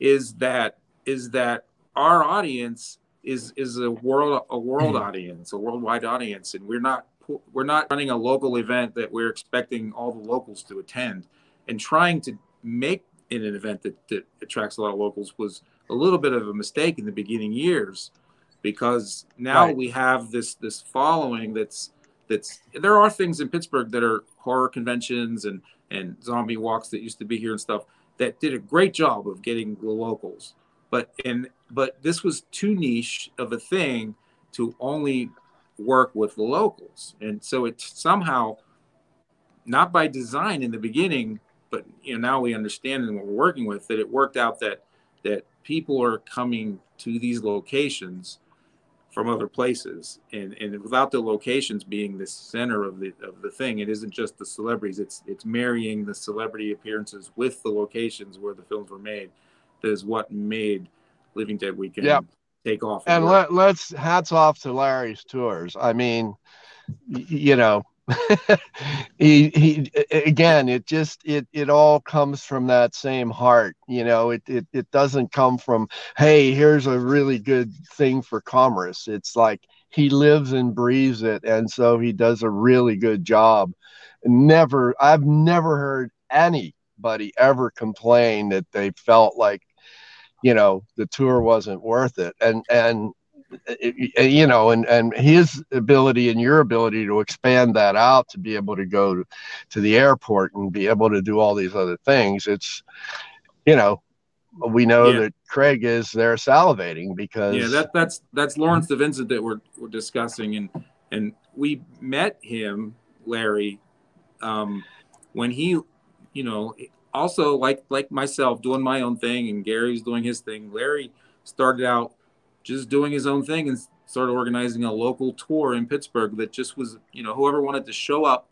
is that is that our audience is is a world a world mm-hmm. audience, a worldwide audience, and we're not we're not running a local event that we're expecting all the locals to attend, and trying to make it an event that, that attracts a lot of locals was a little bit of a mistake in the beginning years because now right. we have this this following that's that's there are things in Pittsburgh that are horror conventions and and zombie walks that used to be here and stuff that did a great job of getting the locals but and but this was too niche of a thing to only work with the locals and so it somehow not by design in the beginning but you know now we understand and what we're working with that it worked out that that people are coming to these locations from other places. And and without the locations being the center of the of the thing it isn't just the celebrities. It's it's marrying the celebrity appearances with the locations where the films were made that is what made living dead weekend yep. take off and, and let, let's hats off to larry's tours. I mean you know *laughs* he he again it just it it all comes from that same heart you know it, it it doesn't come from hey here's a really good thing for commerce. It's like he lives and breathes it and so he does a really good job. Never i've never heard anybody ever complain that they felt like you know the tour wasn't worth it. And and you know, and and his ability and your ability to expand that out to be able to go to, to the airport and be able to do all these other things. It's, you know, we know yeah. that Craig is there salivating because yeah, that that's that's Lawrence DeVincent that we're we're discussing, and and we met him, Larry, um, when he, you know, also like like myself doing my own thing, and Gary's doing his thing. Larry started out just doing his own thing and started organizing a local tour in Pittsburgh that just was, you know, whoever wanted to show up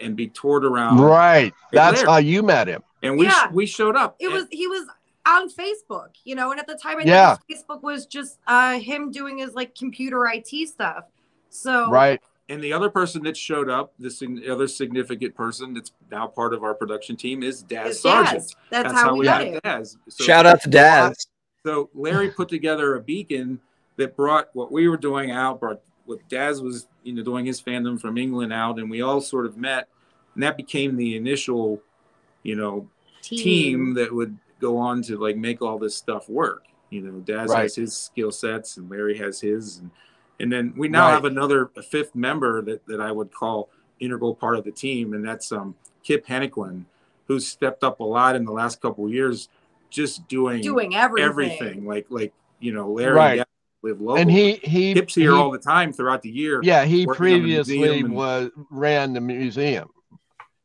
and be toured around. Right. That's how you met him. And we yeah. we showed up. It was he was on Facebook, you know, and at the time I yeah. Facebook was just uh him doing his like computer IT stuff. So Right. And the other person that showed up, this other significant person that's now part of our production team is Daz Sargent. Daz. That's, that's, how, how we met Daz. So, Shout out to Daz. So Larry put together a beacon that brought what we were doing out, brought what Daz was, you know, doing his fandom from England out, and we all sort of met, and that became the initial, you know, team, team that would go on to like make all this stuff work. You know, Daz right. has his skill sets, and Larry has his, and and then we now right. have another a fifth member that that I would call integral part of the team, and that's um Kip Henniquin, who's stepped up a lot in the last couple years just doing doing everything. everything. Like like you know, Larry right. live local. And he he tips here he, all the time throughout the year. Yeah, he previously was ran the museum.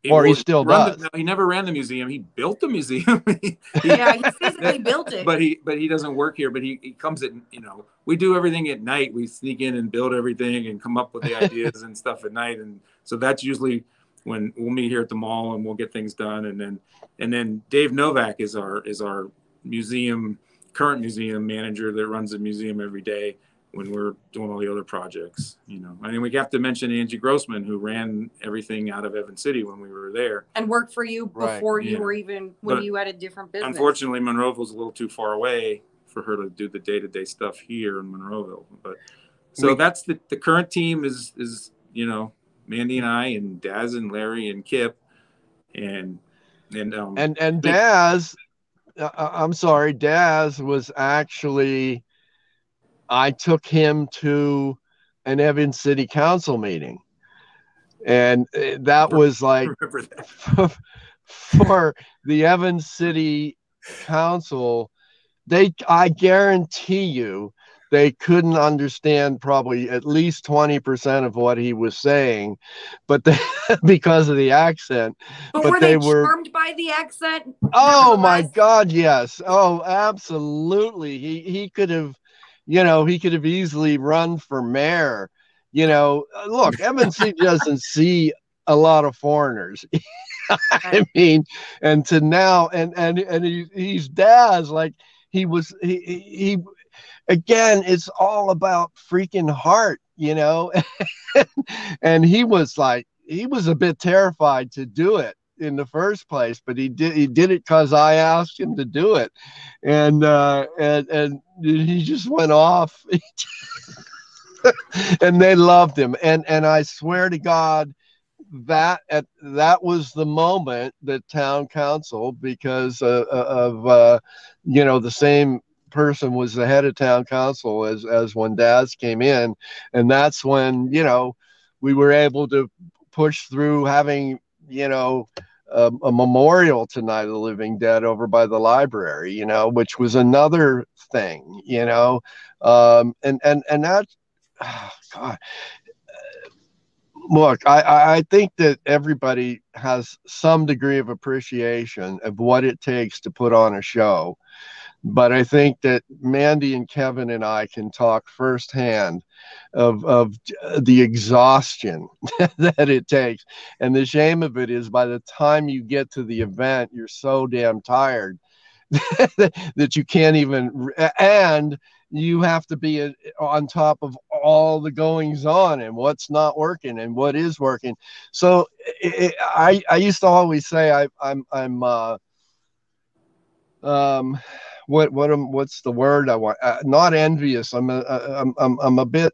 Or he still does. The, no, he never ran the museum. He built the museum. *laughs* He- he- *laughs* Yeah, he physically built it. but he but he doesn't work here. But he, he comes at you know we do everything at night. We sneak in and build everything and come up with the *laughs* ideas and stuff at night. And so that's usually when we'll meet here at the mall and we'll get things done. And then and then Dave Novak is our is our museum current museum manager that runs the museum every day when we're doing all the other projects. You know, I mean we have to mention Angie Grossman who ran everything out of Evans City when we were there. and worked for you Right, before you yeah. were even when But you had a different business. Unfortunately, Monroeville's a little too far away for her to do the day-to-day stuff here in Monroeville. But so We- that's the, the current team is is you know Mandy and I and Daz and Larry and Kip and and um and and Daz, uh, I'm sorry, Daz was actually, I took him to an Evans City Council meeting, and uh, that was like that. *laughs* for the Evans City Council. They, I guarantee you, they couldn't understand probably at least 20% of what he was saying, but they, *laughs* because of the accent, but, but were they they, were- charmed by the accent? Oh my God, yes. Oh, absolutely. He he could have, you know, he could have easily run for mayor. You know, Uh, look, mnc *laughs* doesn't see a lot of foreigners. *laughs* I mean, and to now, and and and he, he's Daz, like he was. He he. Again, it's all about freaking heart, you know. *laughs* and he was like, he was a bit terrified to do it in the first place, but he did he did it because I asked him to do it, and uh, and and he just went off, *laughs* and they loved him, and and I swear to God, that at that was the moment that town council, because uh, of uh, you know the same person was the head of town council as as when Daz came in, and that's when you know we were able to push through having you know a, a memorial to Night of the Living Dead over by the library, you know, which was another thing, you know, um, and and and that, oh, *sighs* God, look, I- I I think that everybody has some degree of appreciation of what it takes to put on a show. But I think that Mandy and Kevin and I can talk firsthand of, of the exhaustion *laughs* that it takes. And the shame of it is by the time you get to the event, you're so damn tired *laughs* that you can't even, and you have to be uh, on top of all the goings on and what's not working and what is working. So it, I, I used to always say I, I'm, I'm, uh, um, what, what, am, what's the word I want? Uh, not envious. I'm, a, I'm, I'm, I'm a bit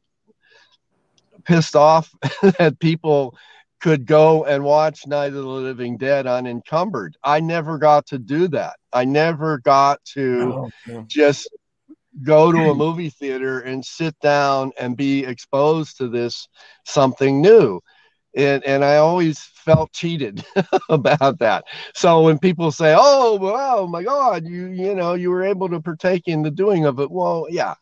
pissed off *laughs* that people could go and watch Night of the Living Dead unencumbered. I never got to do that. I never got to Oh, yeah. just go to a *clears throat* movie theater and sit down and be exposed to this something new. And, and I always felt cheated *laughs* about that. So when people say, "Oh, wow, my God, you you know you were able to partake in the doing of it," well, yeah,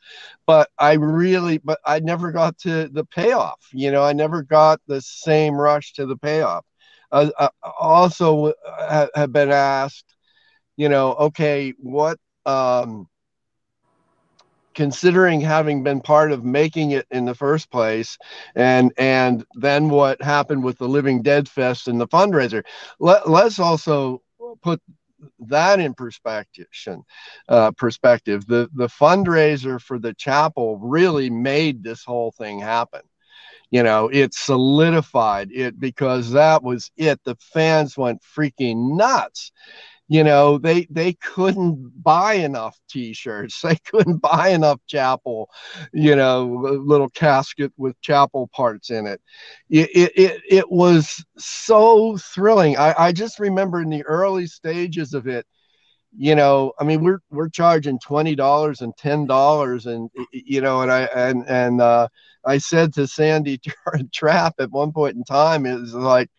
but I really, but I never got to the payoff. You know, I never got the same rush to the payoff. Uh, I also uh, have been asked, you know, okay, what um, considering having been part of making it in the first place and and then what happened with the living dead fest and the fundraiser. Let, let's also put that in perspective uh, perspective. The the fundraiser for the chapel really made this whole thing happen. You know it solidified it because that was it. The fans went freaking nuts you know they they couldn't buy enough t-shirts. *laughs* They couldn't buy enough chapel you know little casket with chapel parts in it. It it, it, it was so thrilling. I, I just remember in the early stages of it you know i mean we're we're charging $20 and $10 and you know and i and and uh i said to sandy *laughs* trap at one point in time it was like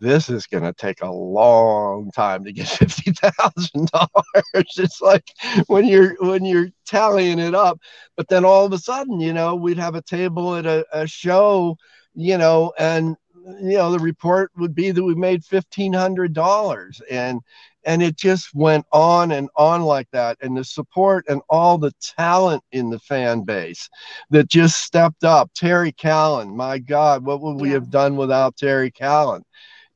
this is going to take a long time to get *laughs* fifty thousand dollars. It's like when you're when you're tallying it up, but then all of a sudden, you know, we'd have a table at a, a show, you know, and you know, the report would be that we made fifteen hundred dollars, and and it just went on and on like that. And the support and all the talent in the fan base that just stepped up. Terry Callan, my God, what would we Yeah. have done without Terry Callan?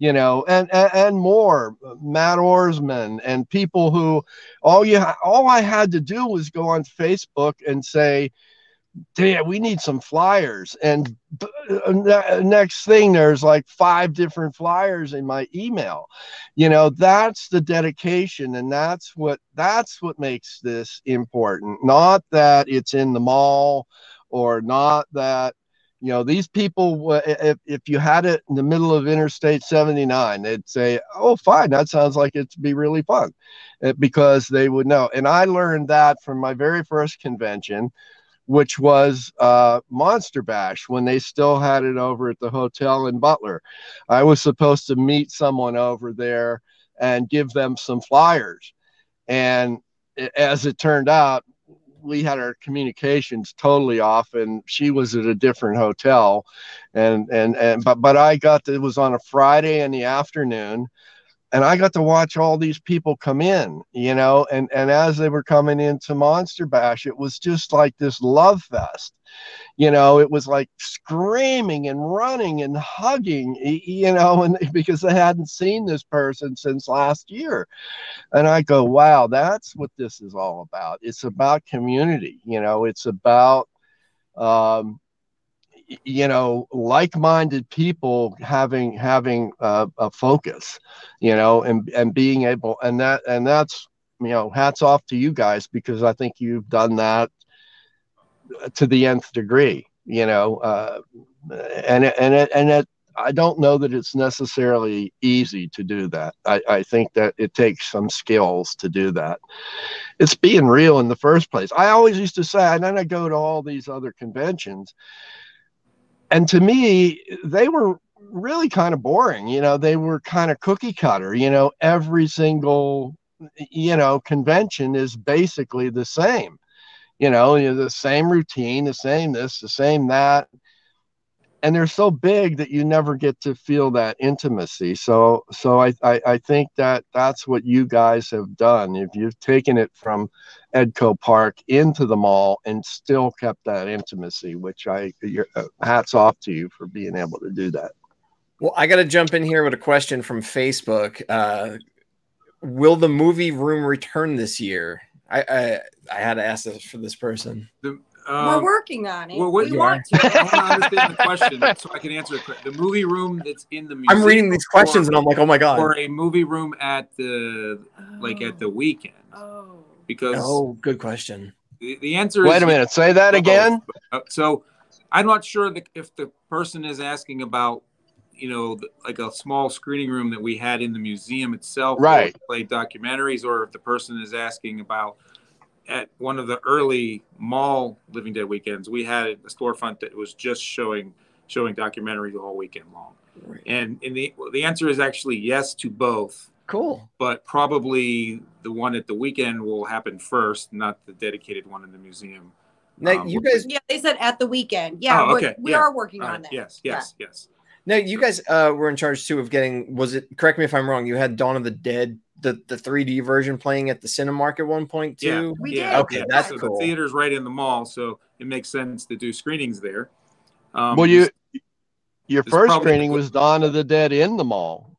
You know, and, and and more, Matt Orsman, and people who all you all I had to do was go on Facebook and say, "Damn, we need some flyers." And uh, ne- next thing, there's like five different flyers in my email. You know, that's the dedication, and that's what that's what makes this important. Not that it's in the mall, or not that you know these people if, if you had it in the middle of interstate 79 they'd say oh fine that sounds like it'd be really fun Uh, because they would know. And i learned that from my very first convention which was uh, monster bash when they still had it over at the hotel in butler. I was supposed to meet someone over there and give them some flyers. And as it turned out we had our communications totally off and she was at a different hotel. And and and but but i got it was on a friday in the afternoon and i got to watch all these people come in you know and and as they were coming into monster bash it was just like this love fest. You know it was like screaming and running and hugging you know and *laughs* because they hadn't seen this person since last year. And i go wow that's what this is all about. It's about community you know it's about um you know like-minded people having having uh, a focus you know and and being able and that and that's you know hats off to you guys because i think you've done that to the nth degree you know uh and and it, and it I don't know that it's necessarily easy to do that. I, I think that it takes some skills to do that. It's being real in the first place. I always used to say, and then I go to all these other conventions, and to me, they were really kind of boring. You know, they were kind of cookie cutter. You know, every single, you know, convention is basically the same. You know, you know, the same routine, the same this, the same that and they're so big that you never get to feel that intimacy. So, so I, I, I think that that's what you guys have done. If you've taken it from Edco Park into the mall and still kept that intimacy, which I, your, uh, hats off to you for being able to do that. Well, I got to jump in here with a question from Facebook. Uh, will the movie room return this year? I, I I had to ask this for this person. The, We're um, working on it. well, what we you want I to. want to understand the question so I can answer it. correct. The movie room that's in the museum. I'm reading these questions and I'm like, oh my god. or a movie room at the like at the weekend Oh. because Oh, good question. the, the answer is Wait a minute, say that again. Uh, so I'm not sure that if the person is asking about, you know, like a small screening room that we had in the museum itself, Right. we Played documentaries, or if the person is asking about at one of the early mall Living Dead weekends, we had a storefront that was just showing showing documentaries all weekend long. Right. And and the the answer is actually yes to both Cool. but probably the one at the weekend will happen first, not the dedicated one in the museum. Now Um, you guys Yeah, they said at the weekend. Yeah, Oh, we're- okay, we yeah. are working All on that. Yes, yes, yes. now you guys uh, were in charge too of getting was it correct me if I'm wrong, you had Dawn of the Dead, the, the 3D version playing at the Cinemark at one point Yeah. We did. Okay, yeah. that's so cool. The theater's right in the mall, so it makes sense to do screenings there. Um, well, you your first probably- screening was Dawn of the Dead in the mall.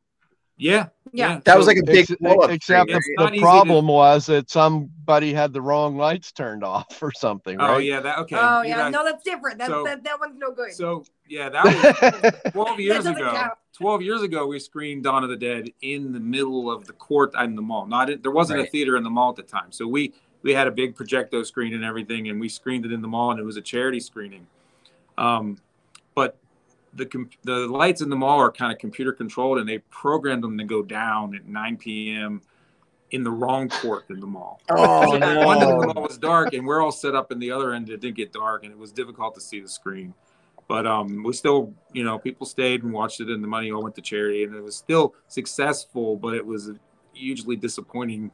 yeah, Yeah. That was like a big Ex- except screen, the, the It's not easy problem was that somebody had the wrong lights turned *laughs* off or something, Oh yeah, that okay. Oh yeah, guys- no, that's different. That, so- that that one's no good. So yeah, that was *laughs* 12 years ago. count. 12 years ago, we screened Dawn of the Dead in the middle of the court in the mall. Not in, there wasn't a theater in the mall at the time, so we we had a big projecto screen and everything, and we screened it in the mall, and it was a charity screening. Um, but the com- the lights in the mall are kind of computer controlled, and they programmed them to go down at 9 p.m. in the wrong court in the mall. Oh So One end of the mall was dark, and we're all set up in the other end. It didn't get dark, and it was difficult to see the screen. But um, we still, you know, people stayed and watched it, and the money all went to charity, and it was still successful. But it was hugely disappointing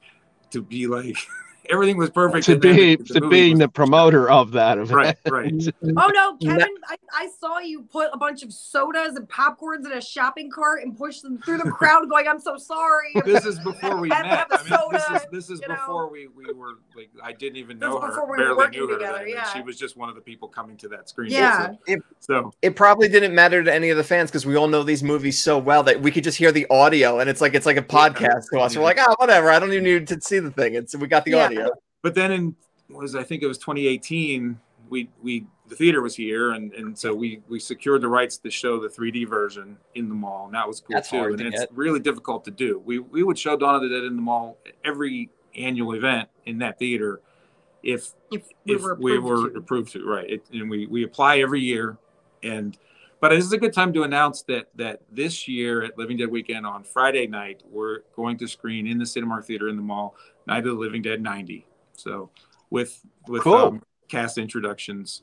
to be like *laughs* everything was perfect. to be to being was- the promoter of that event. Right, right. *laughs* Oh no, Kevin! I, I saw you put a bunch of sodas and popcorns in a shopping cart and push them through the *laughs* crowd, going, "I'm so sorry." This is before we *laughs* Had to met. have I a mean, this soda, is this is you know? before we we were like I didn't even This know was her, before we were barely working knew her. together, then, yeah. she was just one of the people coming to that screen. Yeah. visit. So It probably didn't matter to any of the fans because we all know these movies so well that we could just hear the audio and it's like it's like a podcast to us. We're like, oh, whatever. I don't even need to see the thing. It's we got the Yeah. audio. But then in was I think it was 2018. We we the theater was here, and and so we we secured the rights to show the 3D version in the mall, and that was cool That's too. and to it's get. really difficult to do. We we would show Dawn of the Dead in the mall every annual event in that theater, if if we if were we approved were to. approved to right it, and we we apply every year and but this is a good time to announce that that this year at living dead weekend on friday night we're going to screen in the cinemark theater in the mall night of the living dead 90 so with with Cool. um, cast introductions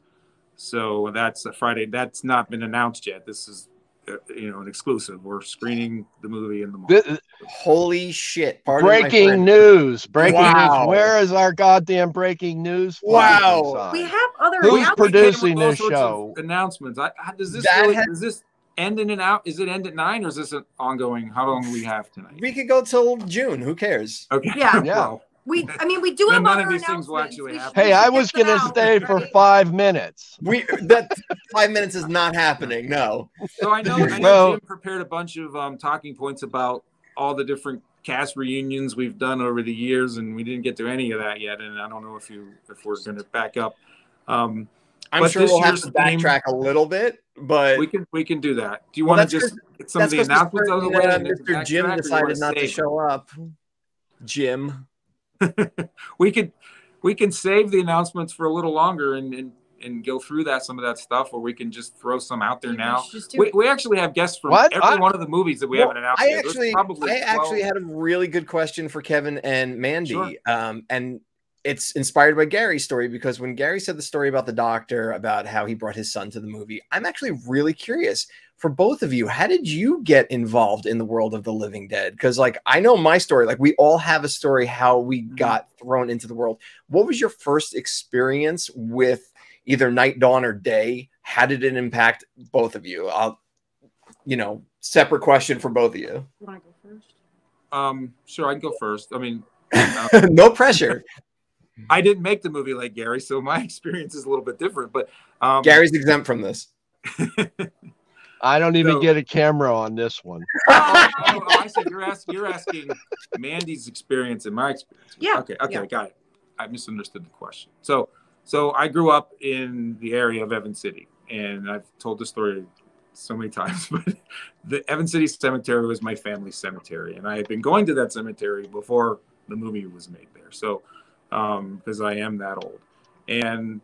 so that's a friday that's not been announced yet this is uh, you know an exclusive we're screening the movie in the mall Th- Holy shit! Pardon breaking news! Breaking Wow. news! Where is our goddamn breaking news? Wow. We have other Who's announcements. producing this show? announcements I, how, does this That really, has- does this end in and out is it end at nine or is this an ongoing how long do we have tonight We could go till June. Who cares? Okay. Yeah. *laughs* Yeah. Well, We, I mean, we do have none other of these things will actually happen. Hey, I was gonna out, stay for *laughs* five minutes. We that five minutes is not happening. No. so I know, I know Well- Jim prepared a bunch of um, talking points about all the different cast reunions we've done over the years, and we didn't get to any of that yet. And I don't know if you if we're going to back up. Um, I'm But sure we'll have year's to theme- backtrack a little bit, but we can we can do that. Do you Well, want to just get some of the announcements out of the way? uh, Mr. Jim backtrack, or you decided not to save it? show up. Jim. *laughs* we could we can save the announcements for a little longer and and, and go through that some of that stuff, or we can just throw some out there now. should just do We, we actually have guests from What? every I- one of the movies that we Well, haven't announced. I yet. Actually, probably I actually had a really good question for Kevin and Mandy, Sure. um, and it's inspired by Gary's story because when Gary said the story about the doctor about how he brought his son to the movie, I'm actually really curious for both of you. How did you get involved in the world of the living dead? Because, like, I know my story. Like, we all have a story how we Mm-hmm. got thrown into the world. What was your first experience with either night, dawn, or day? How did it impact both of you? I'll, you know, separate question for both of you. You wanna go first? Um, sure, I can go first. I mean, *laughs* no pressure. I didn't make the movie like Gary, so my *laughs* experience is a little bit different. But um, Gary's exempt from this. *laughs* I don't even So- get a camera on this one. *laughs* oh, oh, oh, I said you're asking you're asking Mandy's experience and my experience. Yeah, Okay. Okay. yeah. Got it. I misunderstood the question. So, so I grew up in the area of Evans City, and I've told the story so many times. But the Evans City Cemetery was my family's cemetery, and I had been going to that cemetery before the movie was made there. So, Um, because I am that old, and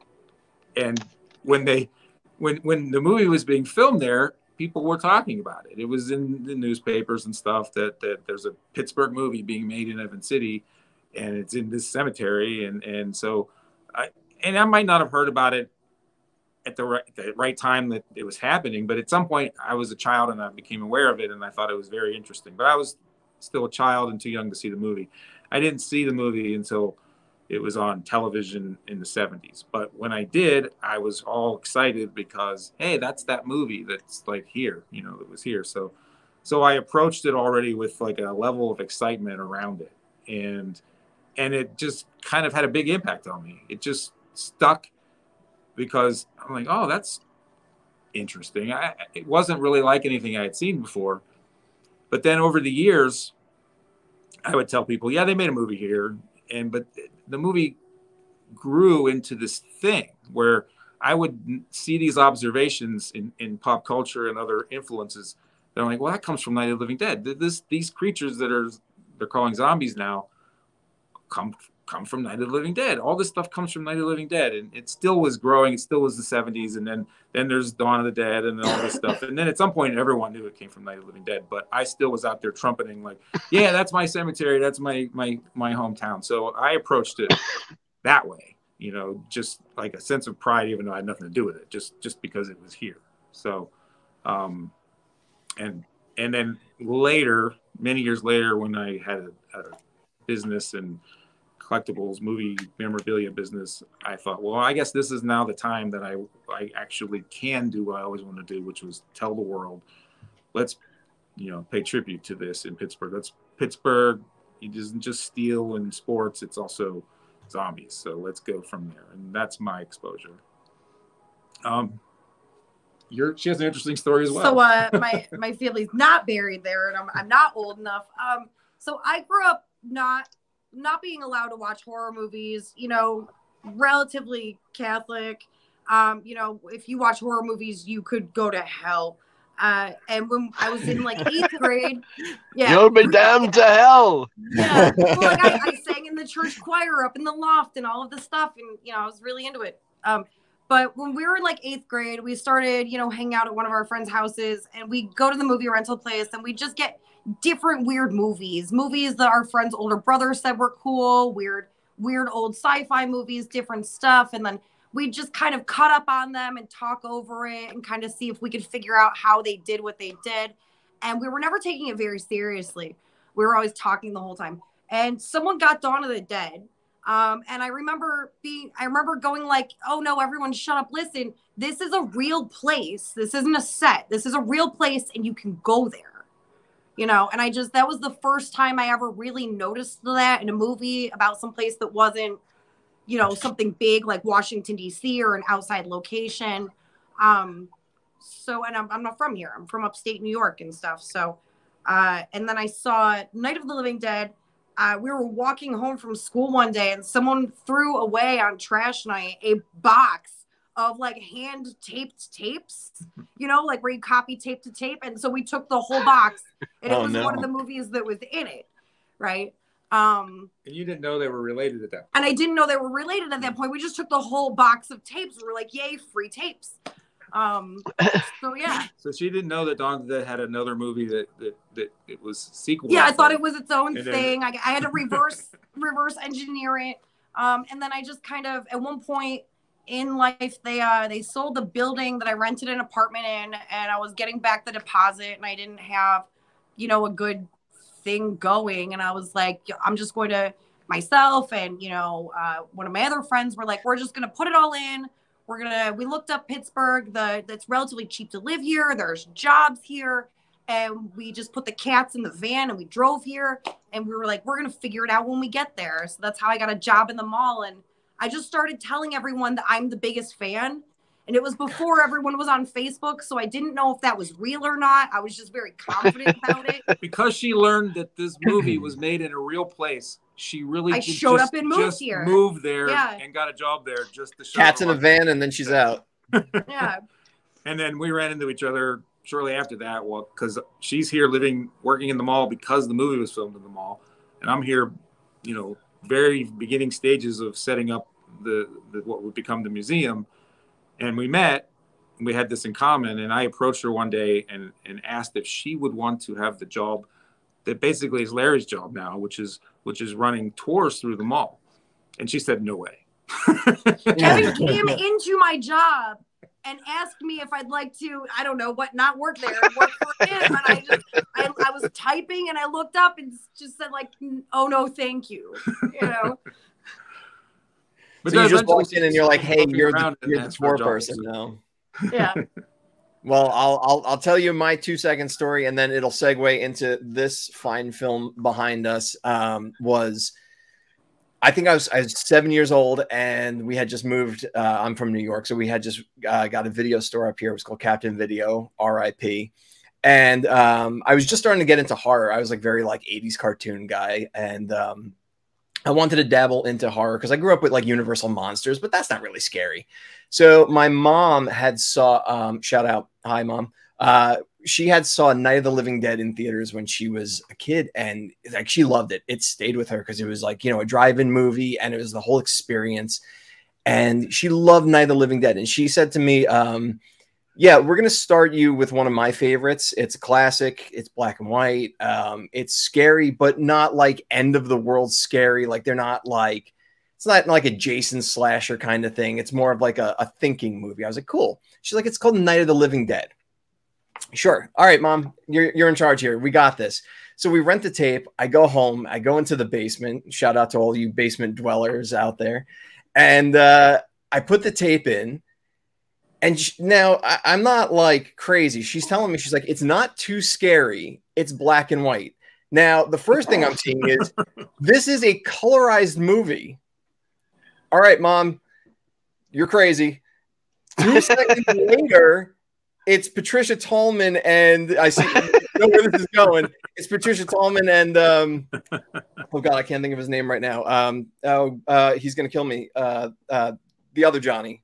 and when they when when the movie was being filmed there people were talking about it. It was in the newspapers and stuff that that there's a pittsburgh movie being made in evans city and it's in this cemetery. And and so i and i might not have heard about it at the right, the right time that it was happening but at some point i was a child and i became aware of it and i thought it was very interesting but i was still a child and too young to see the movie. I didn't see the movie until it was on television in the 70s but when i did i was all excited because hey that's that movie that's like here you know it was here. So so i approached it already with like a level of excitement around it. And and it just kind of had a big impact on me. It just stuck because i'm like oh that's interesting. I, it wasn't really like anything i had seen before. But then over the years i would tell people yeah they made a movie here. And but the movie grew into this thing where I would see these observations in, in pop culture and other influences. They're like, well, that comes from Night of the Living Dead. This these creatures that are they're calling zombies now come come from Night of the Living Dead. All this stuff comes from Night of the Living Dead, and it still was growing. It still was the '70s, and then then there's Dawn of the Dead, and all this stuff. And then at some point, everyone knew it came from Night of the Living Dead. But I still was out there trumpeting like, yeah, that's my cemetery. That's my my my hometown. So I approached it that way, you know, just like a sense of pride, even though I had nothing to do with it, just just because it was here. So, um, and and then later, many years later, when I had a, a business and collectibles movie memorabilia business, I thought, well, I guess this is now the time that I I actually can do what I always want to do, which was tell the world, let's you know pay tribute to this in Pittsburgh. Let's Pittsburgh. It doesn't just steel and sports; it's also zombies. So let's go from there, and that's my exposure. Um, your she has an interesting story as well. So uh, my my family's not buried there, and I'm I'm not old enough. Um, so I grew up not not being allowed to watch horror movies. You know, relatively Catholic. Um, you know, if you watch horror movies, you could go to hell. Uh, and when I was in like eighth *laughs* grade, yeah, You'll be damned to hell. yeah. Well, like I, I sang in the church choir up in the loft and all of this stuff, and you know, I was really into it. Um, but when we were in like eighth grade, we started, you know, hanging out at one of our friends' houses, and we go to the movie rental place, and we just get different weird movies, movies that our friends' older brother said were cool, weird, weird old sci-fi movies, different stuff, and then we just kind of cut up on them and talk over it and kind of see if we could figure out how they did what they did. And we were never taking it very seriously. We were always talking the whole time. And someone got Dawn of the Dead. Um, and I remember being, I remember going like, oh no, everyone shut up. Listen, this is a real place. This isn't a set. This is a real place and you can go there. You know, and I just, that was the first time I ever really noticed that in a movie about some place that wasn't, you know, something big like Washington, D.C. or an outside location. Um, so, and I'm, I'm not from here, I'm from upstate New York and stuff. So, uh, and then I saw Night of the Living Dead. Uh, we were walking home from school one day and someone threw away on trash night a box of like hand taped tapes, you know, like where you copy tape to tape. And so we took the whole box and it Oh, was no. one of the movies that was in it. Right. Um, and you didn't know they were related at that. and I didn't know they were related at that point. We just took the whole box of tapes. We were like, yay, free tapes. Um, so yeah. *laughs* So she didn't know that Dawn of the Dead had another movie that that, that it was sequel. Yeah, I thought it was its own And then- thing. I, I had to reverse reverse engineer it. Um, and then I just kind of at one point in life they uh they sold the building that I rented an apartment in and I was getting back the deposit and I didn't have, you know, a good thing going. And I was like, I'm just going to myself and you know, uh one of my other friends were like, we're just gonna put it all in. We're gonna we looked up Pittsburgh, the that's relatively cheap to live here. There's jobs here and we just put the cats in the van and we drove here and we were like we're gonna figure it out when we get there so that's how i got a job in the mall and i just started telling everyone that i'm the biggest fan and it was before everyone was on facebook so i didn't know if that was real or not i was just very confident about it *laughs* because she learned that this movie *clears throat* was made in a real place. She really I showed just- up and moved just here. moved there Yeah. and got a job there just to show Cat's in a van and then she's out. *laughs* yeah And then we ran into each other shortly after that. Well, because she's here living, working in the mall because the movie was filmed in the mall, and I'm here, you know, very beginning stages of setting up the, the what would become the museum. And we met. And we had this in common, and I approached her one day and and asked if she would want to have the job that basically is Larry's job now, which is which is running tours through the mall. And she said, "No way." *laughs* Kevin came into my job and asked me if I'd like to, I don't know what, not work there, work for him. And I just, I, I was typing and I looked up and just said like, oh no, thank you. You know, *laughs* But so you just walked in and you're like, "Hey, you're the, around you're the asked for a tour person now." yeah. *laughs* Well, I'll, I'll I'll tell you my two second story, and then it'll segue into this fine film behind us. Um, was I think I was I was seven years old, and we had just moved. Uh, I'm from New York, so we had just uh, got a video store up here. It was called Captain Video, R.I.P. And um, I was just starting to get into horror. I was like very like 80s cartoon guy, and um, I wanted to dabble into horror because I grew up with like Universal monsters, but that's not really scary. So my mom had saw um, shout out hi mom. Uh, she had saw Night of the Living Dead in theaters when she was a kid, and like she loved it. It stayed with her because it was like you know a drive-in movie, and it was the whole experience. And she loved Night of the Living Dead, and she said to me, um, "Yeah, we're gonna start you with one of my favorites. It's a classic. It's black and white. Um, it's scary, but not like end of the world scary. Like they're not like." it's not like a Jason slasher kind of thing. It's more of like a, a thinking movie. I was like, cool. She's like, it's called Night of the Living Dead. Sure. All right, mom, you're you're in charge here. We got this. So we rent the tape. I go home. I go into the basement. Shout out to all you basement dwellers out there. And uh, I put the tape in. And sh- now I- I'm not like crazy. She's telling me, she's like, it's not too scary. It's black and white. Now, the first thing I'm seeing is *laughs* this is a colorized movie. All right, mom, you're crazy. Two *laughs* seconds later, it's Patricia Tallman and I see know where this is going. It's Patricia Tallman and um, oh god, I can't think of his name right now. Um, oh, uh, he's gonna kill me. Uh, uh, the other Johnny,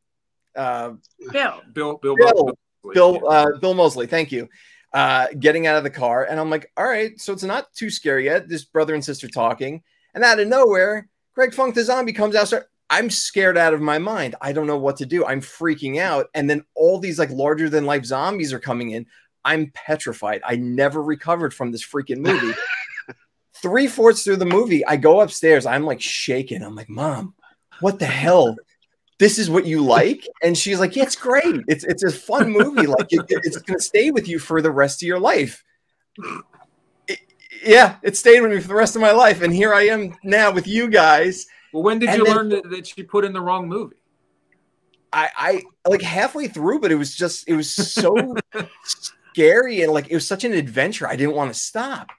uh, Bill. Bill, Bill, Bill, Moseley. Bill, uh, Bill Moseley. Thank you. Uh, getting out of the car, and I'm like, all right, so it's not too scary yet. This brother and sister talking, and out of nowhere, Greg Funk the zombie comes out. Start, I'm scared out of my mind. I don't know what to do. I'm freaking out, and then all these like larger than life zombies are coming in. I'm petrified. I never recovered from this freaking movie. *laughs* Three fourths through the movie, I go upstairs. I'm like shaking. I'm like, Mom, what the hell? This is what you like? And she's like, Yeah, it's great. It's it's a fun movie. Like it- it's gonna stay with you for the rest of your life. It- yeah, it stayed with me for the rest of my life, and here I am now with you guys. Well, when did And you then- learn that, that she put in the wrong movie? I, I like halfway through, but it was just it was so scary and like it was such an adventure. I didn't want to stop.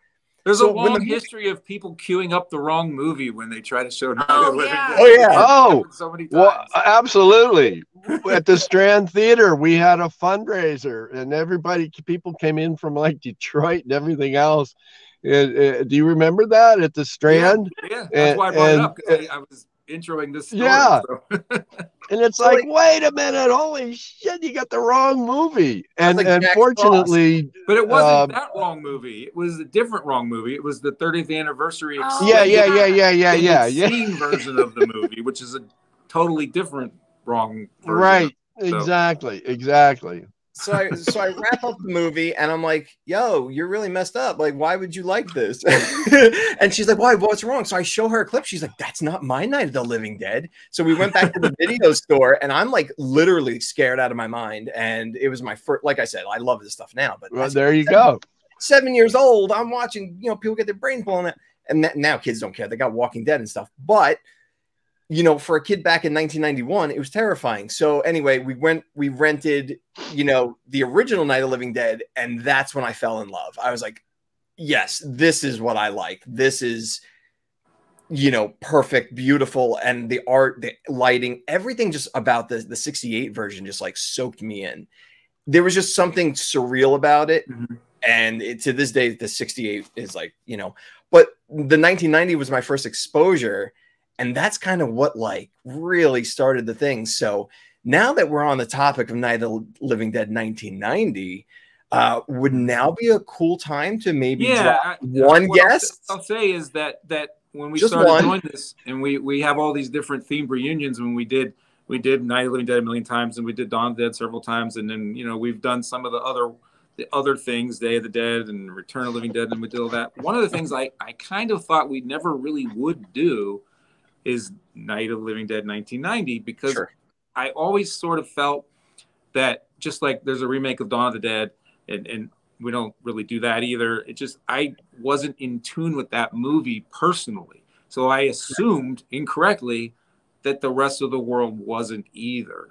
There's So a when long the movie- history of people queuing up the wrong movie when they try to show Night Oh, of Living yeah. Dead. Oh, yeah. Oh, so many times. Well, absolutely. At the Strand Theater, we had a fundraiser, and everybody, people came in from like Detroit and everything else. And, uh, do you remember that at the Strand? yeah, that's and- why I brought and- it up. 'cause I, I was introing this story. Yeah. so. *laughs* And it's like, like- wait a minute, holy shit, you got the wrong movie. And like Jack unfortunately, But it wasn't Um, that wrong movie. It was a different wrong movie. It was the 30th anniversary. Oh, yeah, yeah, yeah, yeah, yeah, yeah, extended yeah. Version of the movie, which is a totally different wrong. Version Right. So- exactly, exactly. So I so I wrap up the movie and I'm like, yo, you're really messed up. Like, why would you like this? *laughs* and she's like, why? What's wrong? So I show her a clip. She's like, that's not my Night of the Living Dead. So we went back to the video *laughs* store and I'm like literally scared out of my mind. And it was my first, like I said, I love this stuff now, but Well, there you go. seven years old. I'm watching, you know, people get their brains blown out. And that, now kids don't care. They got Walking Dead and stuff. But, you know, for a kid back in 1991, it was terrifying. So anyway, we went, we rented, you know, the original Night of Living Dead. And that's when I fell in love. I was like, yes, this is what I like. This is, you know, perfect, beautiful. And the art, the lighting, everything just about the, the 68 version just like soaked me in. There was just something surreal about it Mhm. and it, to this day the 68 is like you know but the 1990 was my first exposure and that's kind of what like really started the thing so now that we're on the topic of night of the living dead 1990 uh would now be a cool time to maybe yeah, drop I- one what I'll- guest? I'll, say is that that when we Just started one. doing this, and we we have all these different themed reunions. When we did we did Night of the Living Dead a million times, and we did Dawn of the Dead several times, and then you know we've done some of the other the other things, Day of the Dead and Return of the Living Dead, and we did all that. One of the things I I kind of thought we never really would do is Night of the Living Dead 1990 because Sure. I always sort of felt that just like there's a remake of Dawn of the Dead, and, and we don't really do that either. It just I wasn't in tune with that movie personally, so I assumed incorrectly that the rest of the world wasn't either.